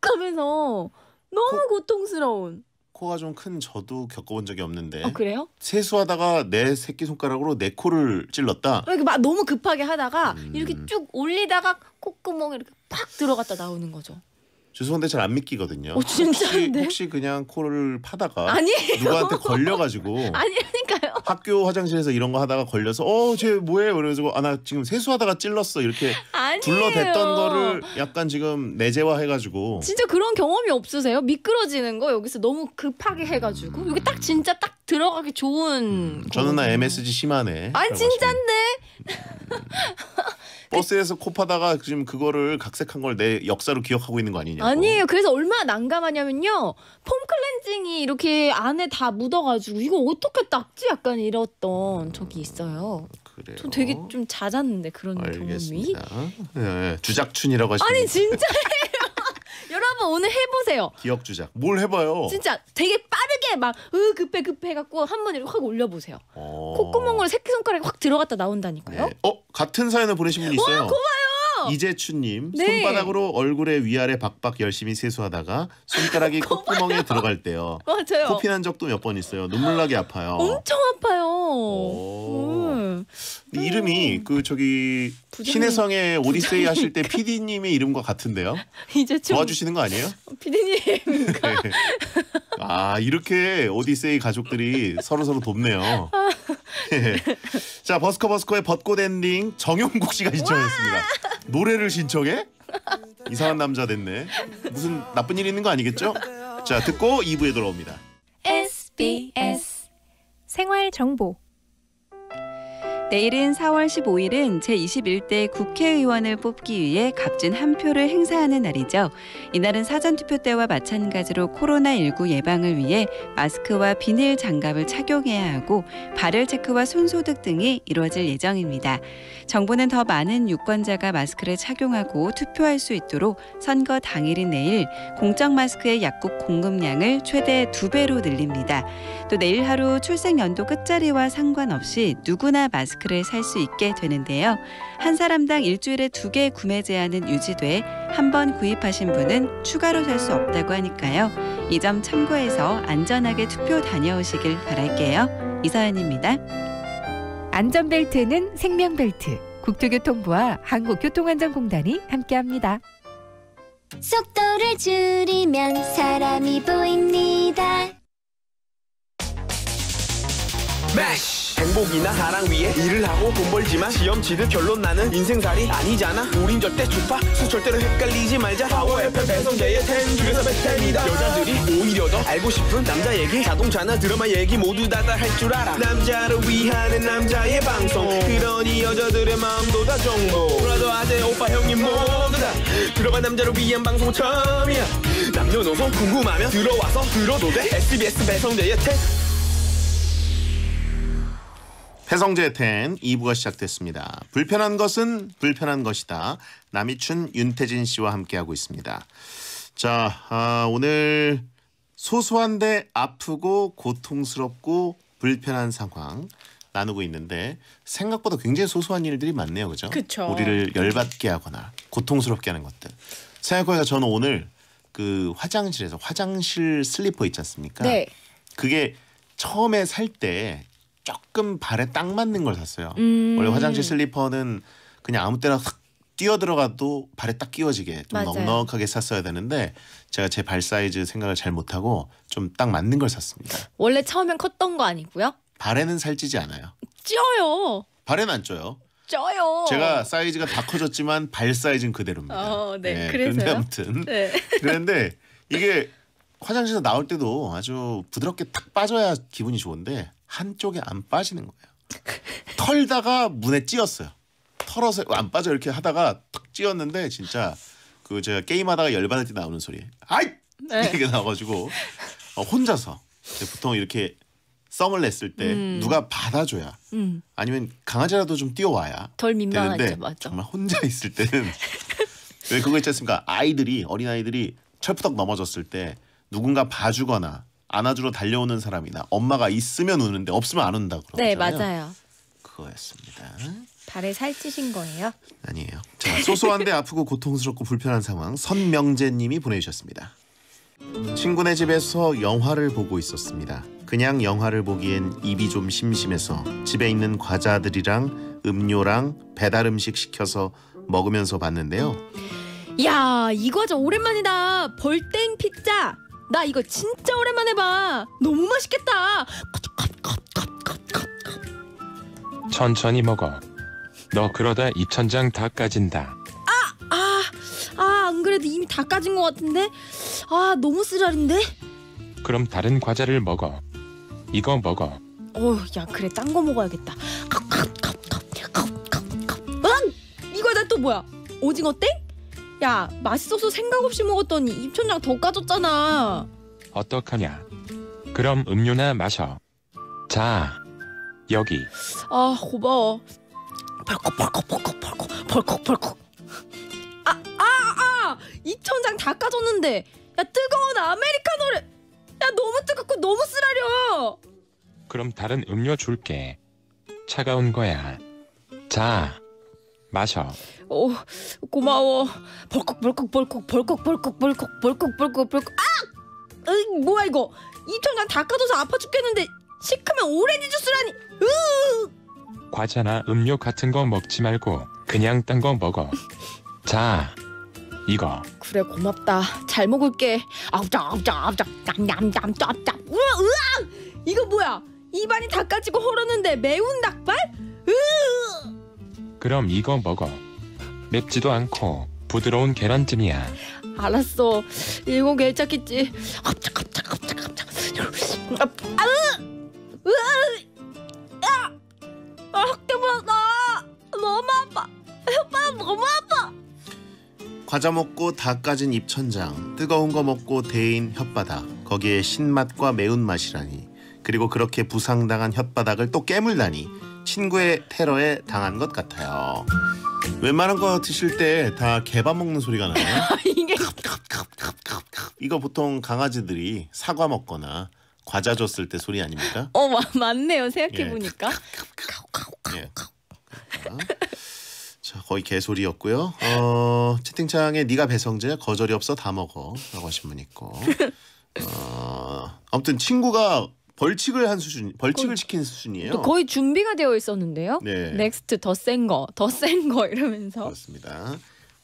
Speaker 4: 하면서 너무 고통스러운.
Speaker 1: 코가 좀 큰 저도 겪어본 적이 없는데
Speaker 4: 어 그래요?
Speaker 1: 세수하다가 내 새끼 손가락으로 내 코를 찔렀다.
Speaker 4: 이렇게 막 너무 급하게 하다가
Speaker 1: 음.
Speaker 4: 이렇게 쭉 올리다가 콧구멍에 이렇게 팍 들어갔다 나오는 거죠.
Speaker 1: 죄송한데 잘 안 믿기거든요.
Speaker 4: 어, 진짜인데?
Speaker 1: 혹시, 혹시 그냥 코를 파다가
Speaker 4: 아니에요.
Speaker 1: 누구한테 걸려가지고
Speaker 4: 아니라니까요.
Speaker 1: 학교 화장실에서 이런 거 하다가 걸려서 어쟤 뭐해 그래가지고 아나 지금 세수하다가 찔렀어 이렇게
Speaker 4: 아니에요.
Speaker 1: 둘러댔던 거를 약간 지금 내재화해가지고
Speaker 4: 진짜 그런 경험이 없으세요? 미끄러지는 거 여기서 너무 급하게 해가지고 여기 딱 진짜 딱 들어가기 좋은.
Speaker 1: 음, 저는 나. MSG 심하네.
Speaker 4: 아니 진짠데.
Speaker 1: 하시면. 버스에서 코 파다가 지금 그거를 각색한 걸 내 역사로 기억하고 있는 거 아니냐고.
Speaker 4: 아니에요. 그래서 얼마나 난감하냐면요. 폼 클렌징이 이렇게 안에 다 묻어가지고 이거 어떻게 닦지? 약간 이랬던 적이 있어요.
Speaker 1: 그래요.
Speaker 4: 저 되게 좀 잦았는데 그런 경험이.
Speaker 1: 알겠습니다. 네, 주작춘이라고 하시면
Speaker 4: 아니 진짜예요. 여러분 오늘 해보세요.
Speaker 1: 기억 주작. 뭘 해봐요?
Speaker 4: 진짜 되게 빠르게 막 으 급해 급해 갖고 한 번 이렇게 확 올려보세요.
Speaker 1: 어.
Speaker 4: 콧구멍으로 새끼 손가락이 확 들어갔다 나온다니까요.
Speaker 1: 네. 어 같은 사연을 보내신 분이 있어요. 고마워요. 이재춘님
Speaker 4: 네.
Speaker 1: 손바닥으로 얼굴에 위아래 박박 열심히 세수하다가 손가락이 콧구멍에 들어갈 때요.
Speaker 4: 맞아요.
Speaker 1: 코피 난 적도 몇 번 있어요. 눈물 나게 아파요.
Speaker 4: 엄청 아파요.
Speaker 1: 오.
Speaker 4: 음.
Speaker 1: 이름이 그 저기
Speaker 4: 부장님.
Speaker 1: 신혜성의 오디세이 하실 때 PD님의 이름과 같은데요.
Speaker 4: 이제 좀
Speaker 1: 도와주시는 거 아니에요? 네. 아 이렇게 오디세이 가족들이 서로 서로 돕네요. 자 버스커 버스커의 벚꽃 엔딩 정용국 씨가 신청했습니다. 노래를 신청해? 이상한 남자 됐네. 무슨 나쁜 일 있는 거 아니겠죠? 자 듣고 2부에 돌아옵니다.
Speaker 4: SBS 생활 정보.
Speaker 5: 내일은 4월 15일은 제21대 국회의원을 뽑기 위해 값진 한 표를 행사하는 날이죠. 이날은 사전투표 때와 마찬가지로 코로나19 예방을 위해 마스크와 비닐 장갑을 착용해야 하고 발열 체크와 손소독 등이 이루어질 예정입니다. 정부는 더 많은 유권자가 마스크를 착용하고 투표할 수 있도록 선거 당일인 내일 공적 마스크의 약국 공급량을 최대 두 배로 늘립니다. 또 내일 하루 출생 연도 끝자리와 상관없이 누구나 마스크 를 살 수 있게 되는데요. 한 사람당 일주일에 두 개 구매 제한은 유지돼 한 번 구입하신 분은 추가로 살 수 없다고 하니까요. 이 점 참고해서 안전하게 투표 다녀오시길 바랄게요. 이서연입니다.
Speaker 6: 안전벨트는 생명벨트. 국토교통부와 한국교통안전공단이 함께합니다.
Speaker 7: 속도를 줄이면 사람이 보입니다.
Speaker 8: 매시 행복이나 사랑 위해 일을 하고 돈 벌지만 시험 치듯 결론 나는 인생살이 아니잖아. 우린 절대 주파 수 절대로 헷갈리지 말자. 파워 FM 배성재의 텐 중에서 베텐이다. 여자들이 오히려 더 알고 싶은 남자 얘기 자동차나 드라마 얘기 모두 다 다 할 줄 알아. 남자를 위한 남자의 방송. 그러니 여자들의 마음도 다 정보. brother 아재 오빠 형님 모두 다. 들어가 남자를 위한 방송 처음이야. 남녀노소 궁금하면 들어와서 들어도 돼. SBS 배성재의 텐
Speaker 1: 해성재 텐 2부가 시작됐습니다. 불편한 것은 불편한 것이다. 남이춘 윤태진 씨와 함께하고 있습니다. 자, 아, 오늘 소소한데 아프고 고통스럽고 불편한 상황 나누고 있는데 생각보다 굉장히 소소한 일들이 많네요. 그죠?
Speaker 4: 그쵸.
Speaker 1: 우리를 열받게 하거나 고통스럽게 하는 것들. 생각해보니까 저는 오늘 그 화장실에서 화장실 슬리퍼 있지 않습니까?
Speaker 4: 네.
Speaker 1: 그게 처음에 살 때 조금 발에 딱 맞는 걸 샀어요.
Speaker 4: 음.
Speaker 1: 원래 화장실 슬리퍼는 그냥 아무 때나 싹 뛰어 들어가도 발에 딱 끼워지게 좀
Speaker 4: 맞아요.
Speaker 1: 넉넉하게 샀어야 되는데 제가 제 발 사이즈 생각을 잘 못하고 좀 딱 맞는 걸 샀습니다.
Speaker 4: 원래 처음엔 컸던 거 아니고요?
Speaker 1: 발에는 살찌지 않아요.
Speaker 4: 쪄요.
Speaker 1: 발에는 안 쪄요.
Speaker 4: 쪄요.
Speaker 1: 제가 사이즈가 다 커졌지만 발 사이즈는 그대로입니다.
Speaker 4: 어, 네.
Speaker 1: 그런데
Speaker 4: 그래서요?
Speaker 1: 아무튼
Speaker 4: 네.
Speaker 1: 그런데 이게 화장실에서 나올 때도 아주 부드럽게 탁 빠져야 기분이 좋은데 한쪽에 안 빠지는 거예요. 털다가 문에 찧었어요. 털어서 안 빠져 이렇게 하다가 탁 찧었는데 진짜 그 제가 게임하다가 열받을 때 나오는 소리. 아이
Speaker 4: 네.
Speaker 1: 이게 나와가지고 어, 혼자서 보통 이렇게 성을 냈을 때
Speaker 4: 음.
Speaker 1: 누가 받아줘야
Speaker 4: 음,
Speaker 1: 아니면 강아지라도 좀 뛰어와야
Speaker 4: 덜 민망하죠, 맞죠?
Speaker 1: 정말 혼자 있을 때는 왜 그거 있지 않습니까? 아이들이 어린 아이들이 철푸덕 넘어졌을 때 누군가 봐주거나 안아주러 달려오는 사람이나 엄마가 있으면 우는데 없으면 안 운다
Speaker 4: 네,
Speaker 1: 그러잖아요.
Speaker 4: 맞아요.
Speaker 1: 그거였습니다.
Speaker 4: 발에 살찌신 거예요?
Speaker 1: 아니에요. 자, 소소한데 아프고 고통스럽고 불편한 상황 선명재 님이 보내주셨습니다. 친구네 집에서 영화를 보고 있었습니다. 그냥 영화를 보기엔 입이 좀 심심해서 집에 있는 과자들이랑 음료랑 배달 음식 시켜서 먹으면서 봤는데요.
Speaker 4: 야, 이 과자 오랜만이다. 벌땡 피자. 나 이거 진짜 오랜만에 봐. 너무 맛있겠다.
Speaker 9: 천천히 먹어. 너 그러다 입천장 다 까진다.
Speaker 4: 아, 아, 안 그래도 이미 다 까진 것 같은데? 아, 너무 쓰라린데?
Speaker 9: 그럼 다른 과자를 먹어. 이거 먹어.
Speaker 4: 어휴, 야, 그래, 딴 거 먹어야겠다. 응! 이 과자 또 뭐야? 오징어 땡? 야, 맛있어서 생각 없이 먹었더니 입천장 더 까졌잖아.
Speaker 9: 어떡하냐? 그럼 음료나 마셔. 자, 여기.
Speaker 4: 아, 고마워. 벌컥, 벌컥, 벌컥, 벌컥, 벌컥, 벌컥. 아, 아, 아! 입천장 다 까졌는데. 야, 뜨거운 아메리카노를. 야, 너무 뜨겁고 너무 쓰라려.
Speaker 9: 그럼 다른 음료 줄게. 차가운 거야. 자, 마셔.
Speaker 4: 오, 고마워. 벌컥 벌컥 벌컥 벌컥 벌컥 벌컥 벌컥 벌컥 벌컥. 아! 으이, 뭐야 이거? 입천장 다 까져서 아파 죽겠는데 시크면 오렌지 주스라니. 으!
Speaker 9: 과자나 음료 같은 거 먹지 말고 그냥 딴 거 먹어. 자, 이거.
Speaker 4: 그래 고맙다. 잘 먹을게. 아우짜 아우짜 아우짜 냠냠냠 짭짭. 우와 으아! 이거 뭐야? 입안이 다 까지고 허르는데 매운 닭발? 으!
Speaker 9: 그럼 이거 먹어. 맵지도 않고 부드러운 계란찜이야.
Speaker 4: 알았어. 이거 괜찮겠지. 깜짝 깜짝 깜짝 깜짝. 아, 으! 으아! 야! 아, 학대받아. 너무 아파. 오빠 너무 아파.
Speaker 1: 과자 먹고 다 까진 입천장, 뜨거운 거 먹고 데인 혓바닥, 거기에 신맛과 매운맛이라니, 그리고 그렇게 부상당한 혓바닥을 또 깨물다니 친구의 테러에 당한 것 같아요. 웬만한 거 드실 때 다 개밥 먹는 소리가 나요.
Speaker 4: 이게
Speaker 1: 이거 보통 강아지들이 사과 먹거나 과자 줬을 때 소리 아닙니까?
Speaker 4: 어 마, 맞네요. 생각해 보니까.
Speaker 1: 예. 자 거의 개소리였고요. 어, 채팅창에 네가 배성재 거절이 없어 다 먹어라고 하신 분 있고. 어, 아무튼 친구가 벌칙을 한 수준, 벌칙을
Speaker 4: 거의-
Speaker 1: 시킨 수준이에요.
Speaker 4: 또 거의 준비가 되어 있었는데요.
Speaker 1: 네.
Speaker 4: next 더 센 거, 더 센 거 이러면서.
Speaker 1: 그렇습니다.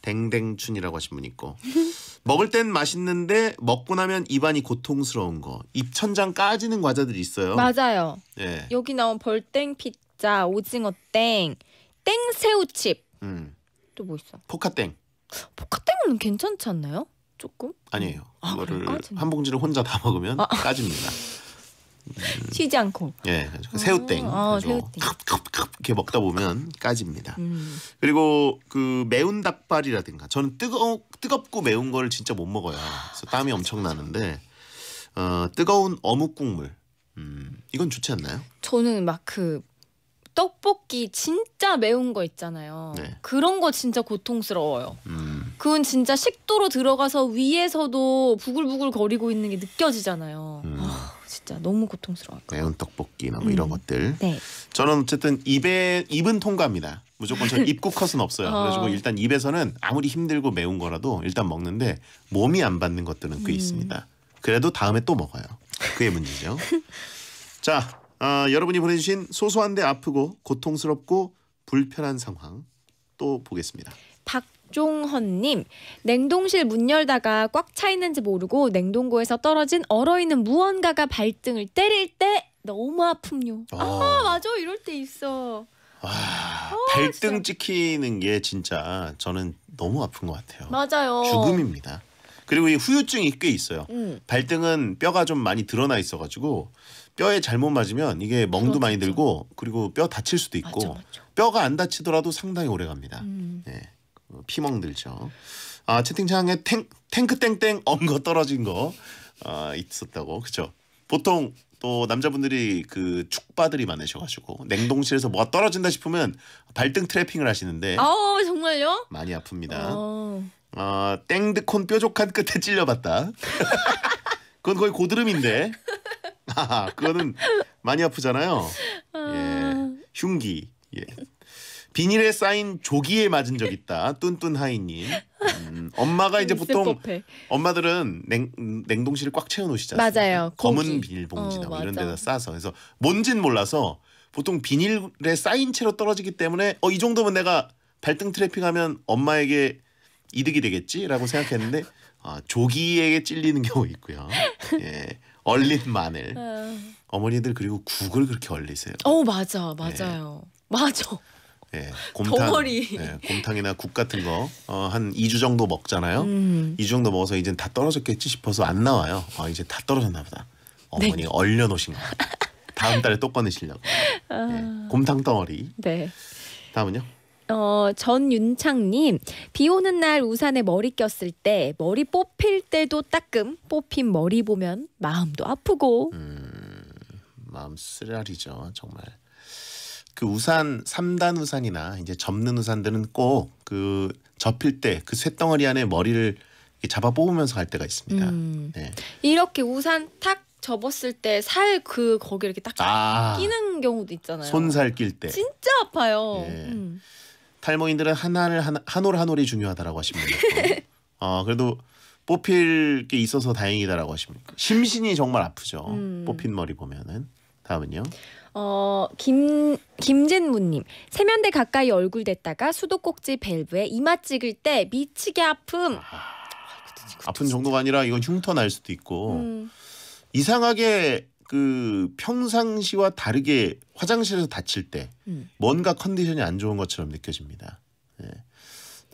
Speaker 1: 댕댕춘이라고 하신 분 있고 먹을 땐 맛있는데 먹고 나면 입안이 고통스러운 거 입천장 까지는 과자들이 있어요.
Speaker 4: 맞아요.
Speaker 1: 예.
Speaker 4: 여기 나온 벌땡 피자, 오징어 땡, 땡새우칩.
Speaker 1: 음.
Speaker 4: 또 뭐 있어?
Speaker 1: 포카땡
Speaker 4: 포카땡은 괜찮지 않나요? 조금
Speaker 1: 아니에요.
Speaker 4: 아? 까지네.
Speaker 1: 한 봉지를 혼자 다 먹으면
Speaker 4: 아.
Speaker 1: 까집니다.
Speaker 4: 튀지 않고.
Speaker 1: 예, 그래서 새우땡.
Speaker 4: 아,
Speaker 1: 그래서
Speaker 4: 새우땡.
Speaker 1: 컵컵컵 이렇게 먹다 보면 까집니다.
Speaker 4: 음.
Speaker 1: 그리고 그 매운 닭발이라든가 저는 뜨거 뜨겁고 매운 걸 진짜 못 먹어요. 그래서 땀이 엄청 나는데 어, 뜨거운 어묵 국물. 음, 이건 좋지 않나요?
Speaker 4: 저는 막 그 떡볶이 진짜 매운 거 있잖아요.
Speaker 1: 네.
Speaker 4: 그런 거 진짜 고통스러워요.
Speaker 1: 음,
Speaker 4: 그건 진짜 식도로 들어가서 위에서도 부글부글 거리고 있는 게 느껴지잖아요.
Speaker 1: 음.
Speaker 4: 아, 진짜 너무 고통스러워요.
Speaker 1: 매운 떡볶이나 뭐 이런
Speaker 4: 음.
Speaker 1: 것들.
Speaker 4: 네.
Speaker 1: 저는 어쨌든 입에 입은 통과합니다. 무조건 저 입구 컷은 없어요.
Speaker 4: 어.
Speaker 1: 그래가지고 일단 입에서는 아무리 힘들고 매운 거라도 일단 먹는데 몸이 안 받는 것들은 꽤
Speaker 4: 음.
Speaker 1: 있습니다. 그래도 다음에 또 먹어요. 그게 문제죠. 자, 어, 여러분이 보내주신 소소한데 아프고 고통스럽고 불편한 상황 또 보겠습니다.
Speaker 4: 박 종헌님 냉동실 문 열다가 꽉 차 있는지 모르고 냉동고에서 떨어진 얼어있는 무언가가 발등을 때릴 때 너무 아픔요. 아
Speaker 1: 어.
Speaker 4: 맞아 이럴 때 있어.
Speaker 1: 와, 발등 찍히는 게 진짜 저는 너무 아픈 것 같아요.
Speaker 4: 맞아요.
Speaker 1: 죽음입니다. 그리고 이 후유증이 꽤 있어요.
Speaker 4: 음.
Speaker 1: 발등은 뼈가 좀 많이 드러나 있어가지고 뼈에 잘못 맞으면 이게 멍도 많이
Speaker 4: 그렇겠죠.
Speaker 1: 들고 그리고 뼈 다칠 수도 있고
Speaker 4: 맞아 맞아.
Speaker 1: 뼈가 안 다치더라도 상당히 오래 갑니다.
Speaker 4: 음.
Speaker 1: 네, 어, 피멍 들죠. 아 채팅창에 탱, 탱크 땡땡 엉거 떨어진 거 아, 있었다고 그죠? 보통 또 남자분들이 그 축바들이 많으셔가지고 냉동실에서 뭐가 떨어진다 싶으면 발등 트래핑을 하시는데
Speaker 4: 아 정말요?
Speaker 1: 많이 아픕니다.
Speaker 4: 어.
Speaker 1: 어, 땡드콘 뾰족한 끝에 찔려봤다. 그건 거의 고드름인데. 아, 그거는 많이 아프잖아요. 예. 흉기. 예. 비닐에 쌓인 조기에 맞은 적 있다. 뚠뚠 하이님. 음, 엄마가 이제 보통
Speaker 4: 법해.
Speaker 1: 엄마들은 냉, 냉동실을 꽉 채워놓으시잖아요.
Speaker 4: 맞아요.
Speaker 1: 검은. 비닐봉지나
Speaker 4: 어,
Speaker 1: 뭐 이런
Speaker 4: 맞아.
Speaker 1: 데다 싸서 그래서 뭔진 몰라서 보통 비닐에 쌓인 채로 떨어지기 때문에 어 이 정도면 내가 발등 트래핑하면 엄마에게 이득이 되겠지라고 생각했는데 아, 조기에게 찔리는 경우 있고요. 예, 얼린 마늘.
Speaker 4: 아.
Speaker 1: 어머니들 그리고 국을 그렇게 얼리세요.
Speaker 4: 어 맞아 맞아요. 맞아.
Speaker 1: 예, 곰탕,
Speaker 4: 덩어리.
Speaker 1: 예, 곰탕이나 국 같은 거 어, 한 2주 정도 먹잖아요.
Speaker 4: 음.
Speaker 1: 2주 정도 먹어서 이젠 다 떨어졌겠지 싶어서 안 나와요. 아 이제 다 떨어졌나 보다. 어머니 가 얼려 놓으신 거. 다음 달에 또 꺼내시려고. 예, 곰탕 덩어리.
Speaker 4: 네.
Speaker 1: 다음은요.
Speaker 4: 어, 전윤창님, 비 오는 날 우산에 머리 꼈을 때, 머리 뽑힐 때도 따끔, 뽑힌 머리 보면 마음도 아프고,
Speaker 1: 마음 쓰라리죠 정말. 그 우산 3단 우산이나 이제 접는 우산들은 꼭 그 접힐 때 그 쇳덩어리 안에 머리를 잡아 뽑으면서 갈 때가 있습니다.
Speaker 4: 음.
Speaker 1: 네.
Speaker 4: 이렇게 우산 탁 접었을 때 살 그 거기 이렇게 딱
Speaker 1: 아
Speaker 4: 끼는 경우도 있잖아요.
Speaker 1: 손살 낄 때.
Speaker 4: 진짜 아파요.
Speaker 1: 예.
Speaker 4: 음.
Speaker 1: 탈모인들은 하나를 하나, 한올 한 올이 중요하다라고 되고 어 그래도 뽑힐 게 있어서 다행이다라고 하십니까 심신이 정말 아프죠
Speaker 4: 음.
Speaker 1: 뽑힌 머리 보면은 다음은요
Speaker 4: 어, 김, 김진무님. 세면대 가까이 얼굴 댔다가 수도꼭지 밸브에 이마 찍을 때 미치게 아픔.
Speaker 1: 아픈 정도가 아니라 이건 흉터 날 수도 있고
Speaker 4: 음.
Speaker 1: 이상하게 그 평상시와 다르게 화장실에서 다칠 때
Speaker 4: 음.
Speaker 1: 뭔가 컨디션이 안 좋은 것처럼 느껴집니다 네.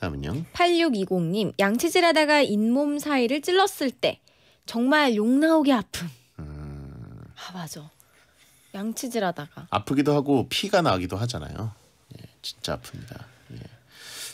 Speaker 1: 다음은요
Speaker 4: 8620님. 양치질 하다가 잇몸 사이를 찔렀을 때 정말 욕 나오게 아픔.
Speaker 1: 음,
Speaker 4: 아, 맞아. 양치질 하다가.
Speaker 1: 아프기도 하고 피가 나기도 하잖아요 예, 진짜 아픕니다 예.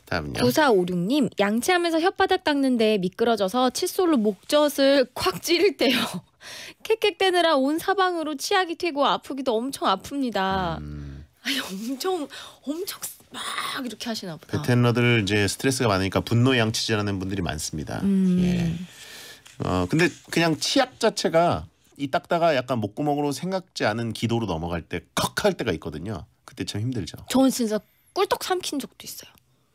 Speaker 1: 다음은요
Speaker 4: 9456님. 양치하면서 혓바닥 닦는데 미끄러져서 칫솔로 목젖을 콱 찌를 때요. 캑캑대느라 온 사방으로 치약이 튀고 아프기도 엄청 아픕니다.
Speaker 1: 음,
Speaker 4: 아니 엄청 엄청 막 이렇게 하시나 보다.
Speaker 1: 베테너들 이제 스트레스가 많으니까 분노 양치질하는 분들이 많습니다.
Speaker 4: 음.
Speaker 1: 예. 어 근데 그냥 치약 자체가 이 닦다가 약간 목구멍으로 생각지 않은 기도로 넘어갈 때 컥 할 때가 있거든요. 그때 참 힘들죠.
Speaker 4: 저는 진짜 꿀떡 삼킨 적도 있어요.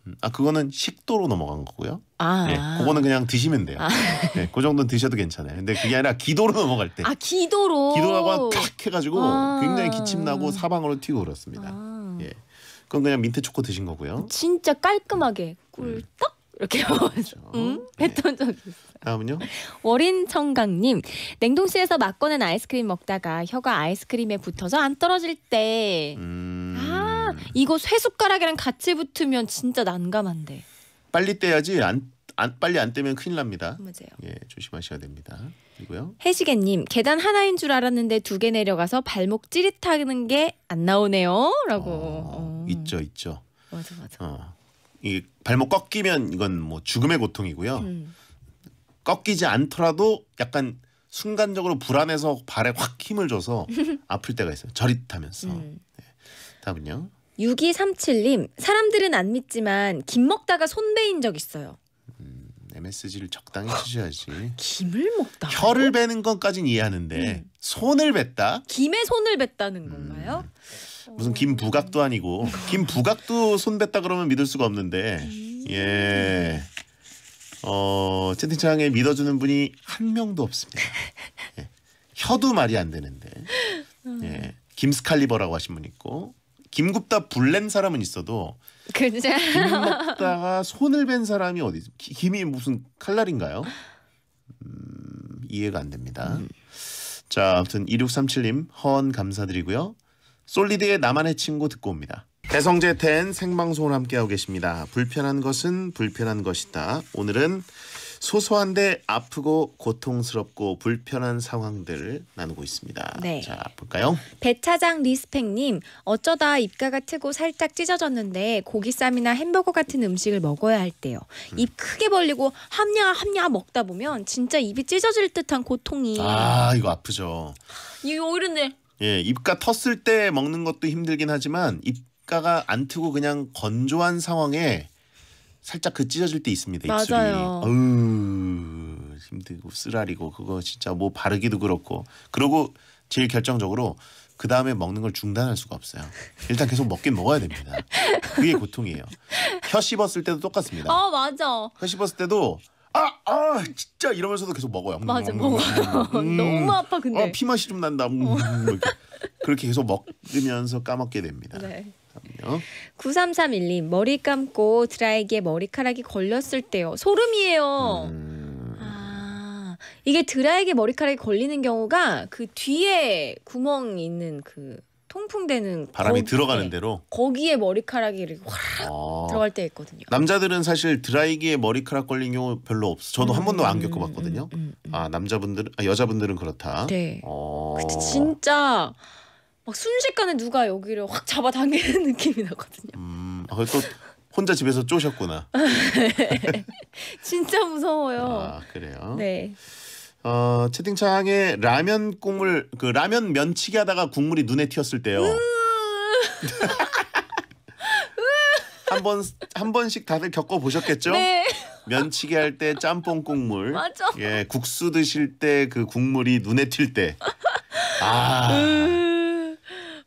Speaker 1: 음, 아 그거는 식도로 넘어간 거고요.
Speaker 4: 아,
Speaker 1: 예, 그거는 그냥 드시면 돼요. 예, 그 정도는 드셔도 괜찮아요. 근데 그게 아니라 기도로 넘어갈 때
Speaker 4: 아 기도로.
Speaker 1: 기도라고 탁 해가지고
Speaker 4: 아.
Speaker 1: 굉장히 기침 나고 사방으로 튀고 그렇습니다.
Speaker 4: 아.
Speaker 1: 예, 그건 그냥 민트 초코 드신 거고요.
Speaker 4: 진짜 깔끔하게 꿀떡 이렇게
Speaker 1: 그렇죠.
Speaker 4: 음,
Speaker 1: 예.
Speaker 4: 뱉은 적이 있어요.
Speaker 1: 다음은요.
Speaker 4: 어린 청강님 냉동실에서 막 꺼낸 아이스크림 먹다가 혀가 아이스크림에 붙어서 안 떨어질 때.
Speaker 1: 음,
Speaker 4: 아 이거 쇠 숟가락이랑 같이 붙으면 진짜 난감한데.
Speaker 1: 빨리 떼야지 안, 안 빨리 안 떼면 큰일 납니다.
Speaker 4: 맞아요.
Speaker 1: 예, 조심하셔야 됩니다. 그리고요.
Speaker 4: 해시계님 계단 하나인 줄 알았는데 두 개 내려가서 발목 찌릿하는 게 안 나오네요.라고.
Speaker 1: 어,
Speaker 4: 어.
Speaker 1: 있죠, 있죠.
Speaker 4: 맞아 맞아.
Speaker 1: 어, 이 발목 꺾이면 이건 뭐 죽음의 고통이고요.
Speaker 4: 음.
Speaker 1: 꺾이지 않더라도 약간 순간적으로 불안해서 발에 확 힘을 줘서 아플 때가 있어요. 저릿하면서.
Speaker 4: 음.
Speaker 1: 다음은요.
Speaker 4: 6237님 사람들은 안 믿지만 김 먹다가 손 베인 적 있어요.
Speaker 1: MSG를 적당히 치셔야지.
Speaker 4: 김을 먹다.
Speaker 1: 혀를 베는 것까진 이해하는데
Speaker 4: 음.
Speaker 1: 손을 뱉다?
Speaker 4: 김에 손을
Speaker 1: 음.
Speaker 4: 뱉다는 건가요?
Speaker 1: 무슨 김 부각도 아니고 김 부각도 손 뱉다 그러면 믿을 수가 없는데 예. 어 채팅창에 믿어주는 분이 한 명도 없습니다. 예. 혀도 말이 안 되는데 예. 김스칼리버라고 하신 분 있고 김굽다 불낸 사람은 있어도
Speaker 4: 그죠?
Speaker 1: 김 먹다가 손을 벤 사람이 어디 김이 무슨 칼날인가요? 음, 이해가 안 됩니다. 자, 아무튼 2637님 허언 감사드리고요. 솔리드의 나만의 친구 듣고 옵니다. 배성재 텐 생방송을 함께하고 계십니다. 불편한 것은 불편한 것이다. 오늘은 소소한데 아프고 고통스럽고 불편한 상황들을 나누고 있습니다.
Speaker 4: 네.
Speaker 1: 자 볼까요?
Speaker 4: 배차장 리스펙님 어쩌다 입가가 트고 살짝 찢어졌는데 고기쌈이나 햄버거 같은 음식을 먹어야 할 때요. 입 크게 벌리고 함냐 함냐 먹다 보면 진짜 입이 찢어질 듯한 고통이
Speaker 1: 아 이거 아프죠.
Speaker 4: 이거 오히려네.
Speaker 1: 예, 입가 텄을 때 먹는 것도 힘들긴 하지만 입가가 안 트고 그냥 건조한 상황에 살짝 그 찢어질 때 있습니다. 입술이.
Speaker 4: 맞아요.
Speaker 1: 어우, 힘들고 쓰라리고 그거 진짜 뭐 바르기도 그렇고. 그리고 제일 결정적으로 그 다음에 먹는 걸 중단할 수가 없어요. 일단 계속 먹긴 먹어야 됩니다. 그게 고통이에요. 혀 씹었을 때도 똑같습니다.
Speaker 4: 아 맞아.
Speaker 1: 혀 씹었을 때도 아, 아, 진짜 이러면서도 계속 먹어요.
Speaker 4: 맞아
Speaker 1: 음,
Speaker 4: 먹어요.
Speaker 1: 음,
Speaker 4: 너무 아파 근데.
Speaker 1: 어, 피 맛이 좀 난다. 음, 이렇게. 그렇게 계속 먹으면서 까먹게 됩니다.
Speaker 4: 네.
Speaker 1: 다음요.
Speaker 4: 9331님 머리 감고 드라이기에 머리카락이 걸렸을 때요. 소름이에요.
Speaker 1: 음,
Speaker 4: 아 이게 드라이기에 머리카락이 걸리는 경우가 그 뒤에 구멍 있는 그 통풍되는
Speaker 1: 바람이
Speaker 4: 거기에-
Speaker 1: 들어가는 대로.
Speaker 4: 거기에 머리카락이 이렇게 확
Speaker 1: 어,
Speaker 4: 들어갈 때 있거든요.
Speaker 1: 남자들은 사실 드라이기에 머리카락 걸린 경우 별로 없어. 저도 한 번도 안
Speaker 4: 음,
Speaker 1: 겪어봤거든요.
Speaker 4: 음, 음, 음.
Speaker 1: 아 남자분들은 아, 여자분들은 그렇다.
Speaker 4: 네.
Speaker 1: 어,
Speaker 4: 근데 진짜 막 순식간에 누가 여기를 확 잡아당기는 느낌이 나거든요.
Speaker 1: 음, 아, 또 혼자 집에서 쪼셨구나.
Speaker 4: 진짜 무서워요.
Speaker 1: 아 그래요.
Speaker 4: 네.
Speaker 1: 어 채팅창에 라면 국물 그 라면 면치기 하다가 국물이 눈에 튀었을 때요.
Speaker 4: 음.
Speaker 1: 한번 한 번씩 다들 겪어 보셨겠죠?
Speaker 4: 네.
Speaker 1: 면치기 할 때 짬뽕 국물.
Speaker 4: 맞아.
Speaker 1: 예, 국수 드실 때 그 국물이 눈에 튈 때. 아.
Speaker 4: 으,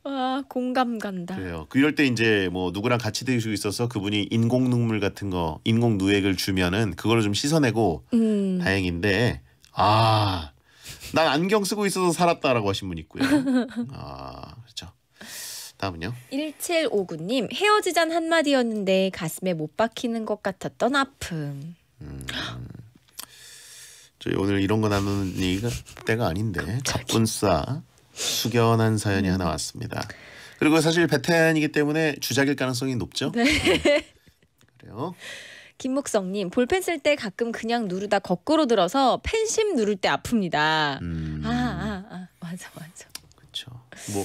Speaker 4: 와 공감 간다.
Speaker 1: 그래요. 그럴 때 이제 뭐 누구랑 같이 드시고 있어서 그분이 인공 눈물 같은 거, 인공 누액을 주면은 그거를 좀 씻어내고
Speaker 4: 음.
Speaker 1: 다행인데 아. 난 안경 쓰고 있어서 살았다라고 하신 분 있고요. 아, 그렇죠. 다음은요.
Speaker 4: 1759님 헤어지잔 한마디였는데 가슴에 못 박히는 것 같았던 아픔.
Speaker 1: 저희 오늘 이런 거 나누는 얘기가 때가 아닌데 갑분싸 숙연한 사연이 하나 왔습니다. 그리고 사실 베테랑이기 때문에 주작일 가능성이 높죠.
Speaker 4: 네.
Speaker 1: 그래요.
Speaker 4: 김목성님 볼펜 쓸 때 가끔 그냥 누르다 거꾸로 들어서 펜심 누를 때 아픕니다.
Speaker 1: 음,
Speaker 4: 아, 아, 아, 맞아, 맞아.
Speaker 1: 그렇죠. 뭐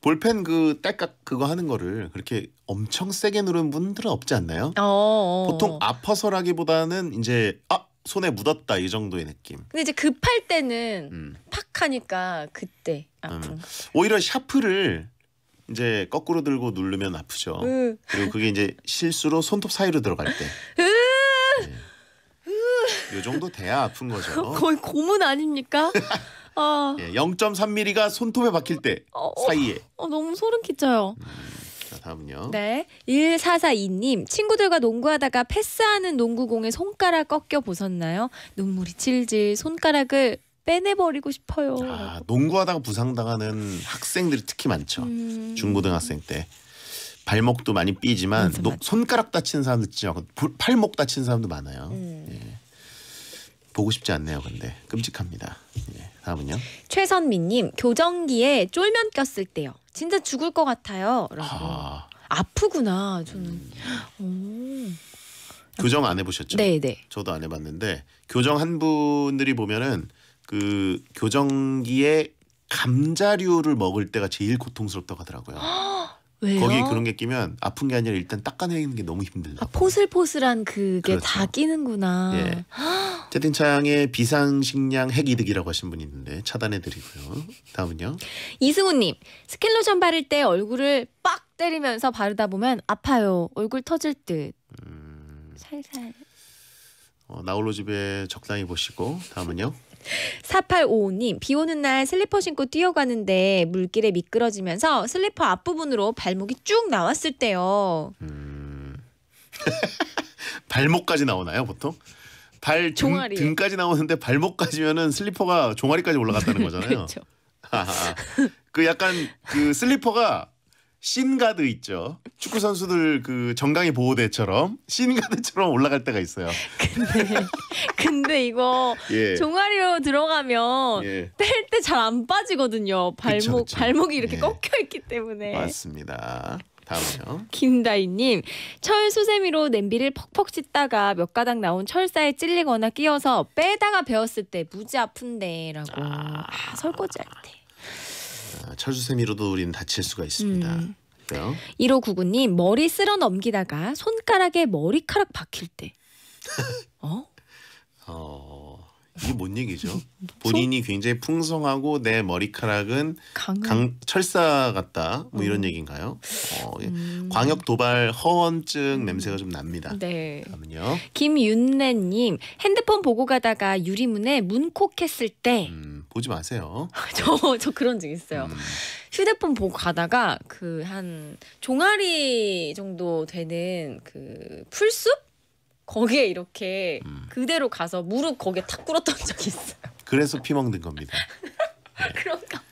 Speaker 1: 볼펜 그 딸깍 그거 하는 거를 그렇게 엄청 세게 누르는 분들은 없지 않나요?
Speaker 4: 어, 어.
Speaker 1: 보통 아파서라기보다는 이제 아 손에 묻었다 이 정도의 느낌.
Speaker 4: 근데 이제 급할 때는
Speaker 1: 음.
Speaker 4: 팍 하니까 그때 아픔.
Speaker 1: 오히려 샤프를 이제 거꾸로 들고 누르면 아프죠.
Speaker 4: 으.
Speaker 1: 그리고 그게 이제 실수로 손톱 사이로 들어갈 때. 이 정도 돼야 아픈 거죠.
Speaker 4: 거의 고문 아닙니까? 아,
Speaker 1: 예, 0.3mm가 손톱에 박힐 때
Speaker 4: 어, 어,
Speaker 1: 사이에.
Speaker 4: 어, 너무 소름 끼쳐요.
Speaker 1: 자, 다음은요.
Speaker 4: 네. 1442님, 친구들과 농구하다가 패스하는 농구공에 손가락 꺾여 보셨나요? 눈물이 질질 손가락을 빼내버리고 싶어요.
Speaker 1: 아, 농구하다가 부상당하는 학생들이 특히 많죠.
Speaker 4: 음.
Speaker 1: 중고등학생 때. 발목도 많이 삐지만
Speaker 4: 맞아,
Speaker 1: 노-
Speaker 4: 맞아.
Speaker 1: 손가락 다치는 사람도 부- 팔목 다치는 사람도 많아요.
Speaker 4: 음.
Speaker 1: 예. 보고 싶지 않네요. 근데 끔찍합니다. 예. 다음은요.
Speaker 4: 최선미님, 교정기에 쫄면 꼈을 때요. 진짜 죽을 것 같아요. 라고.
Speaker 1: 아,
Speaker 4: 아프구나, 저는. 오.
Speaker 1: 교정 안 해보셨죠?
Speaker 4: 네네.
Speaker 1: 저도 안 해봤는데 교정 한 분들이 보면은 그 교정기에 감자류를 먹을 때가 제일 고통스럽다고 하더라고요.
Speaker 4: 왜요?
Speaker 1: 거기 그런 게 끼면 아픈 게 아니라 일단 닦아내는 게 너무
Speaker 4: 아,
Speaker 1: 힘들다.
Speaker 4: 포슬포슬한 그게
Speaker 1: 그렇죠.
Speaker 4: 다 끼는구나.
Speaker 1: 예. 채팅창에 비상식량 핵이득이라고 하신 분이 있는데 차단해드리고요. 다음은요.
Speaker 4: 이승우님, 스킨 로션 바를 때 얼굴을 빡 때리면서 바르다 보면 아파요. 얼굴 터질 듯.
Speaker 1: 음,
Speaker 4: 살살.
Speaker 1: 어, 나홀로 집에 적당히 보시고 다음은요.
Speaker 4: 4855님, 비 오는 날 슬리퍼 신고 뛰어가는데 물길에 미끄러지면서 슬리퍼 앞부분으로 발목이 쭉 나왔을 때요.
Speaker 1: 음. 발목까지 나오나요 보통? 발 등,
Speaker 4: 종아리에.
Speaker 1: 등까지 나오는데 발목까지면은 슬리퍼가 종아리까지 올라갔다는 거잖아요.
Speaker 4: 그렇죠.
Speaker 1: 그 약간 그 슬리퍼가 신가드 있죠. 축구 선수들 그 정강이 보호대처럼 신가드처럼 올라갈 때가 있어요.
Speaker 4: 근데, 근데 이거
Speaker 1: 예.
Speaker 4: 종아리로 들어가면
Speaker 1: 예.
Speaker 4: 뺄때잘 안 빠지거든요. 발목
Speaker 1: 그쵸, 그쵸.
Speaker 4: 발목이 이렇게
Speaker 1: 예.
Speaker 4: 꺾여 있기 때문에.
Speaker 1: 맞습니다. 다음이요.
Speaker 4: 김다희님, 철 수세미로 냄비를 퍽퍽 씻다가 몇 가닥 나온 철사에 찔리거나 끼어서 빼다가 베었을 때 무지 아픈데라고. 아, 설거지 할 때.
Speaker 1: 아, 철수세미로도 우리는 다칠 수가 있습니다.
Speaker 4: 음.
Speaker 1: 그래요?
Speaker 4: 1599님, 머리 쓸어 넘기다가 손가락에 머리카락 박힐 때. 어?
Speaker 1: 어, 이게 뭔 얘기죠? 본인이 굉장히 풍성하고 내 머리카락은
Speaker 4: 강.
Speaker 1: 강 철사 같다. 뭐 이런
Speaker 4: 음.
Speaker 1: 얘기인가요? 어, 예.
Speaker 4: 음.
Speaker 1: 광역 도발 허언증 냄새가 좀 납니다.
Speaker 4: 네.
Speaker 1: 다음은요.
Speaker 4: 김윤래님, 핸드폰 보고 가다가 유리문에 문콕했을 때.
Speaker 1: 음, 보지 마세요.
Speaker 4: 저, 저 그런 적 있어요.
Speaker 1: 음,
Speaker 4: 휴대폰 보고 가다가 그 한 종아리 정도 되는 그 풀숲 거기에 이렇게
Speaker 1: 음.
Speaker 4: 그대로 가서 무릎 거기에 탁 꿇었던 적이 있어요.
Speaker 1: 그래서 피 먹는 겁니다.
Speaker 4: 그런가?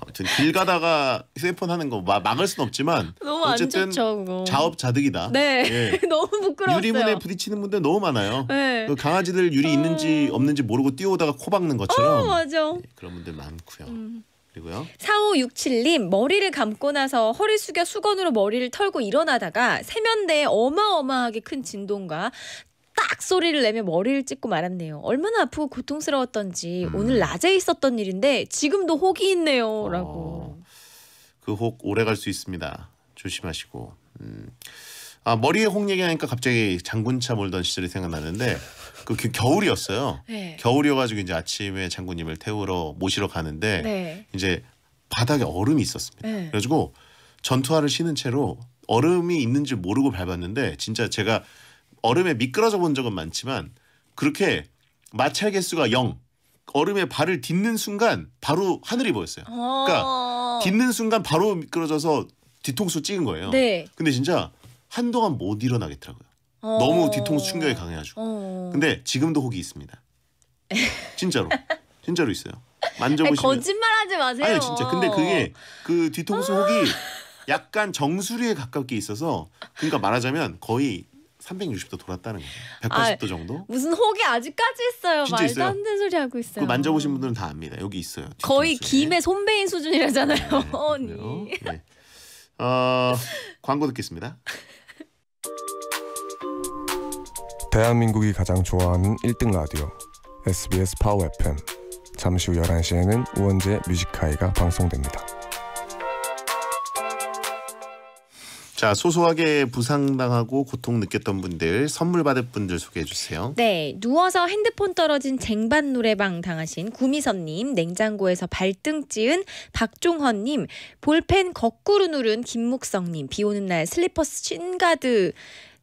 Speaker 1: 아무튼 길 가다가 휴대폰 하는 거 마- 막을 순 없지만 어쨌든
Speaker 4: 좋죠.
Speaker 1: 자업자득이다.
Speaker 4: 네,
Speaker 1: 예.
Speaker 4: 너무 부끄러웠어요.
Speaker 1: 유리문에 부딪히는 분들 너무 많아요.
Speaker 4: 네.
Speaker 1: 그 강아지들 유리 있는지 없는지 모르고 뛰어오다가 코 박는
Speaker 4: 어
Speaker 1: 것처럼
Speaker 4: 맞아.
Speaker 1: 그런 분들 많고요.
Speaker 4: 음.
Speaker 1: 그리고요.
Speaker 4: 4567님 머리를 감고 나서 허리 숙여 수건으로 머리를 털고 일어나다가 세면대에 어마어마하게 큰 진동과 딱 소리를 내며 머리를 찢고 말았네요. 얼마나 아프고 고통스러웠던지
Speaker 1: 음.
Speaker 4: 오늘 낮에 있었던 일인데 지금도 혹이 있네요라고.
Speaker 1: 그혹 오래 갈 수 있습니다. 조심하시고. 음. 아 머리에 혹 얘기하니까 갑자기 장군차 몰던 시절이 생각나는데 그 겨- 겨울이었어요.
Speaker 4: 네.
Speaker 1: 겨울이어가지고 이제 아침에 장군님을 태우러 모시러 가는데
Speaker 4: 네.
Speaker 1: 이제 바닥에 얼음이 있었습니다.
Speaker 4: 네.
Speaker 1: 그래가지고 전투화를 신은 채로 얼음이 있는지 모르고 밟았는데 진짜 제가 얼음에 미끄러져 본 적은 많지만 그렇게 마찰 개수가 0 얼음에 발을 딛는 순간 바로 하늘이 보였어요.
Speaker 4: 그러니까
Speaker 1: 딛는 순간 바로 미끄러져서 뒤통수 찍은 거예요.
Speaker 4: 네.
Speaker 1: 근데 진짜 한동안 못 일어나겠더라고요.
Speaker 4: 어.
Speaker 1: 너무 뒤통수 충격이 강해가지고.
Speaker 4: 어.
Speaker 1: 근데 지금도 혹이 있습니다. 진짜로. 진짜로 있어요. 만져보시면
Speaker 4: 거짓말하지 마세요.
Speaker 1: 아니 진짜 근데 그게 그 뒤통수 혹이 약간 정수리에 가깝게 있어서 그러니까 말하자면 거의 360도 돌았다는 거예요. 180도 정도.
Speaker 4: 무슨 혹이 아직까지 있어요. 말도
Speaker 1: 있어요.
Speaker 4: 안 되는 소리 하고 있어요.
Speaker 1: 그 만져보신 분들은 다 압니다. 여기 있어요.
Speaker 4: 거의
Speaker 1: 뒤통수에.
Speaker 4: 김의 손배인 수준이라잖아요,
Speaker 1: 네. 네. 어, 광고 듣겠습니다.
Speaker 10: 대한민국이 가장 좋아하는 1등 라디오 SBS 파워 FM 잠시 후 11시에는 우원재 뮤직하이가 방송됩니다.
Speaker 1: 자 소소하게 부상당하고 고통 느꼈던 분들 선물 받을 분들 소개해 주세요.
Speaker 4: 네, 누워서 핸드폰 떨어진 쟁반 노래방 당하신 구미선님, 냉장고에서 발등 찌은 박종헌님, 볼펜 거꾸로 누른 김묵성님, 비 오는 날 슬리퍼스 신가드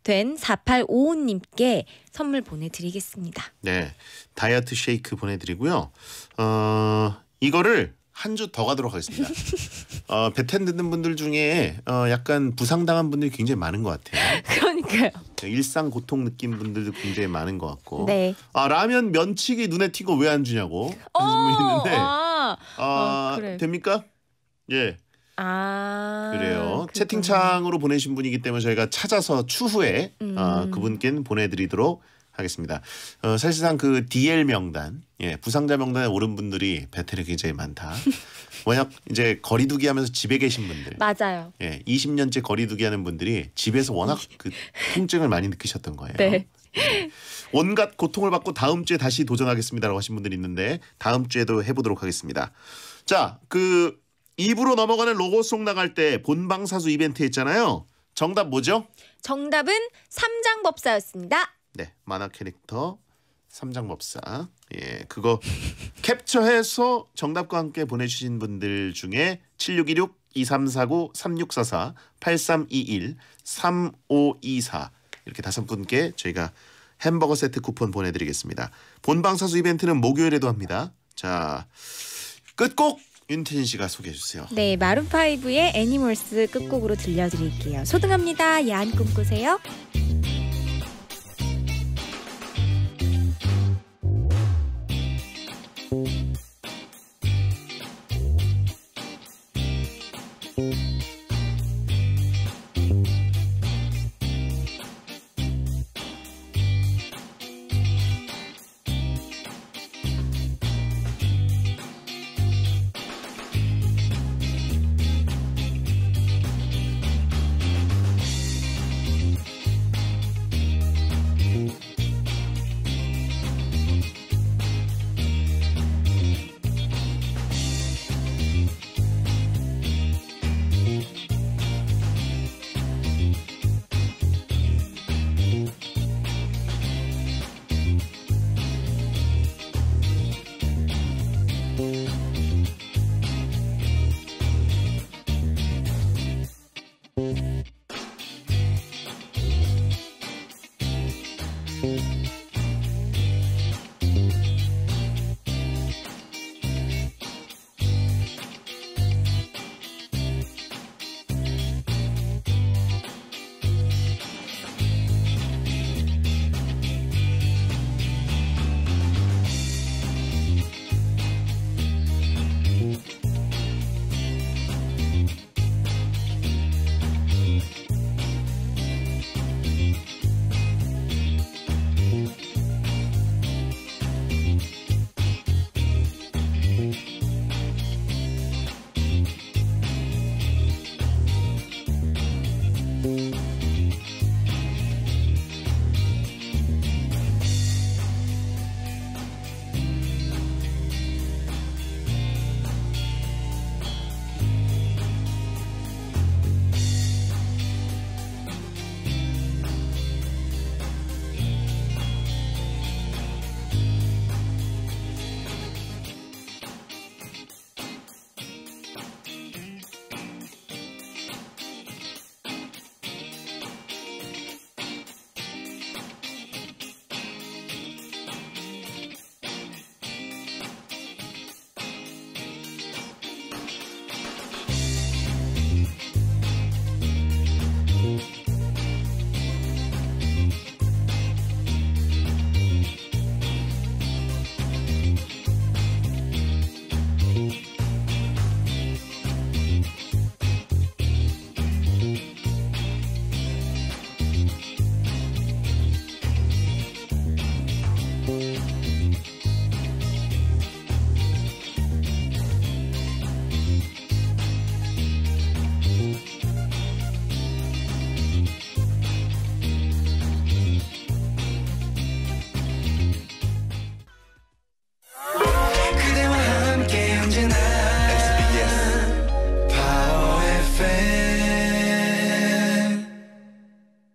Speaker 4: 된 4855님께 선물 보내드리겠습니다.
Speaker 1: 네 다이어트 쉐이크 보내드리고요. 어 이거를 한 주 더 가도록 하겠습니다. 어 배텐 듣는 분들 중에 어 약간 부상당한 분들이 굉장히 많은 것 같아요.
Speaker 4: 그러니까요.
Speaker 1: 일상 고통 느낀 분들도 굉장히 많은 것 같고.
Speaker 4: 네.
Speaker 1: 아 라면 면치기 눈에 튀고 왜 안 주냐고 하신 분 있는데
Speaker 4: 아,
Speaker 1: 아,
Speaker 4: 어, 그래.
Speaker 1: 됩니까? 예
Speaker 4: 아,
Speaker 1: 그래요.
Speaker 4: 그렇구나.
Speaker 1: 채팅창으로 보내신 분이기 때문에 저희가 찾아서 추후에
Speaker 4: 음.
Speaker 1: 아, 그분께는 보내드리도록 하겠습니다. 어, 사실상 그 DL 명단, 예, 부상자 명단에 오른 분들이 베테랑이 굉장히 많다. 워낙 이제 거리두기 하면서 집에 계신 분들,
Speaker 4: 맞아요.
Speaker 1: 예, 20년째 거리두기 하는 분들이 집에서 워낙 그 통증을 많이 느끼셨던 거예요.
Speaker 4: 네.
Speaker 1: 예. 온갖 고통을 받고 다음 주에 다시 도전하겠습니다라고 하신 분들이 있는데 다음 주에도 해보도록 하겠습니다. 자, 그 입으로 넘어가는 로고송 나갈 때 본방사수 이벤트 했잖아요. 정답 뭐죠?
Speaker 4: 정답은 삼장법사였습니다.
Speaker 1: 네, 만화 캐릭터 삼장법사. 예, 그거 캡처해서 정답과 함께 보내주신 분들 중에 7616 2349 3644 8321 3524 이렇게 다섯 분께 저희가 햄버거 세트 쿠폰 보내드리겠습니다. 본방사수 이벤트는 목요일에도 합니다. 자, 끝곡 윤태진 씨가 소개해 주세요.
Speaker 4: 네, 마룬파이브의 애니멀스 끝곡으로 들려드릴게요. 소등합니다. 야한 꿈 꾸세요.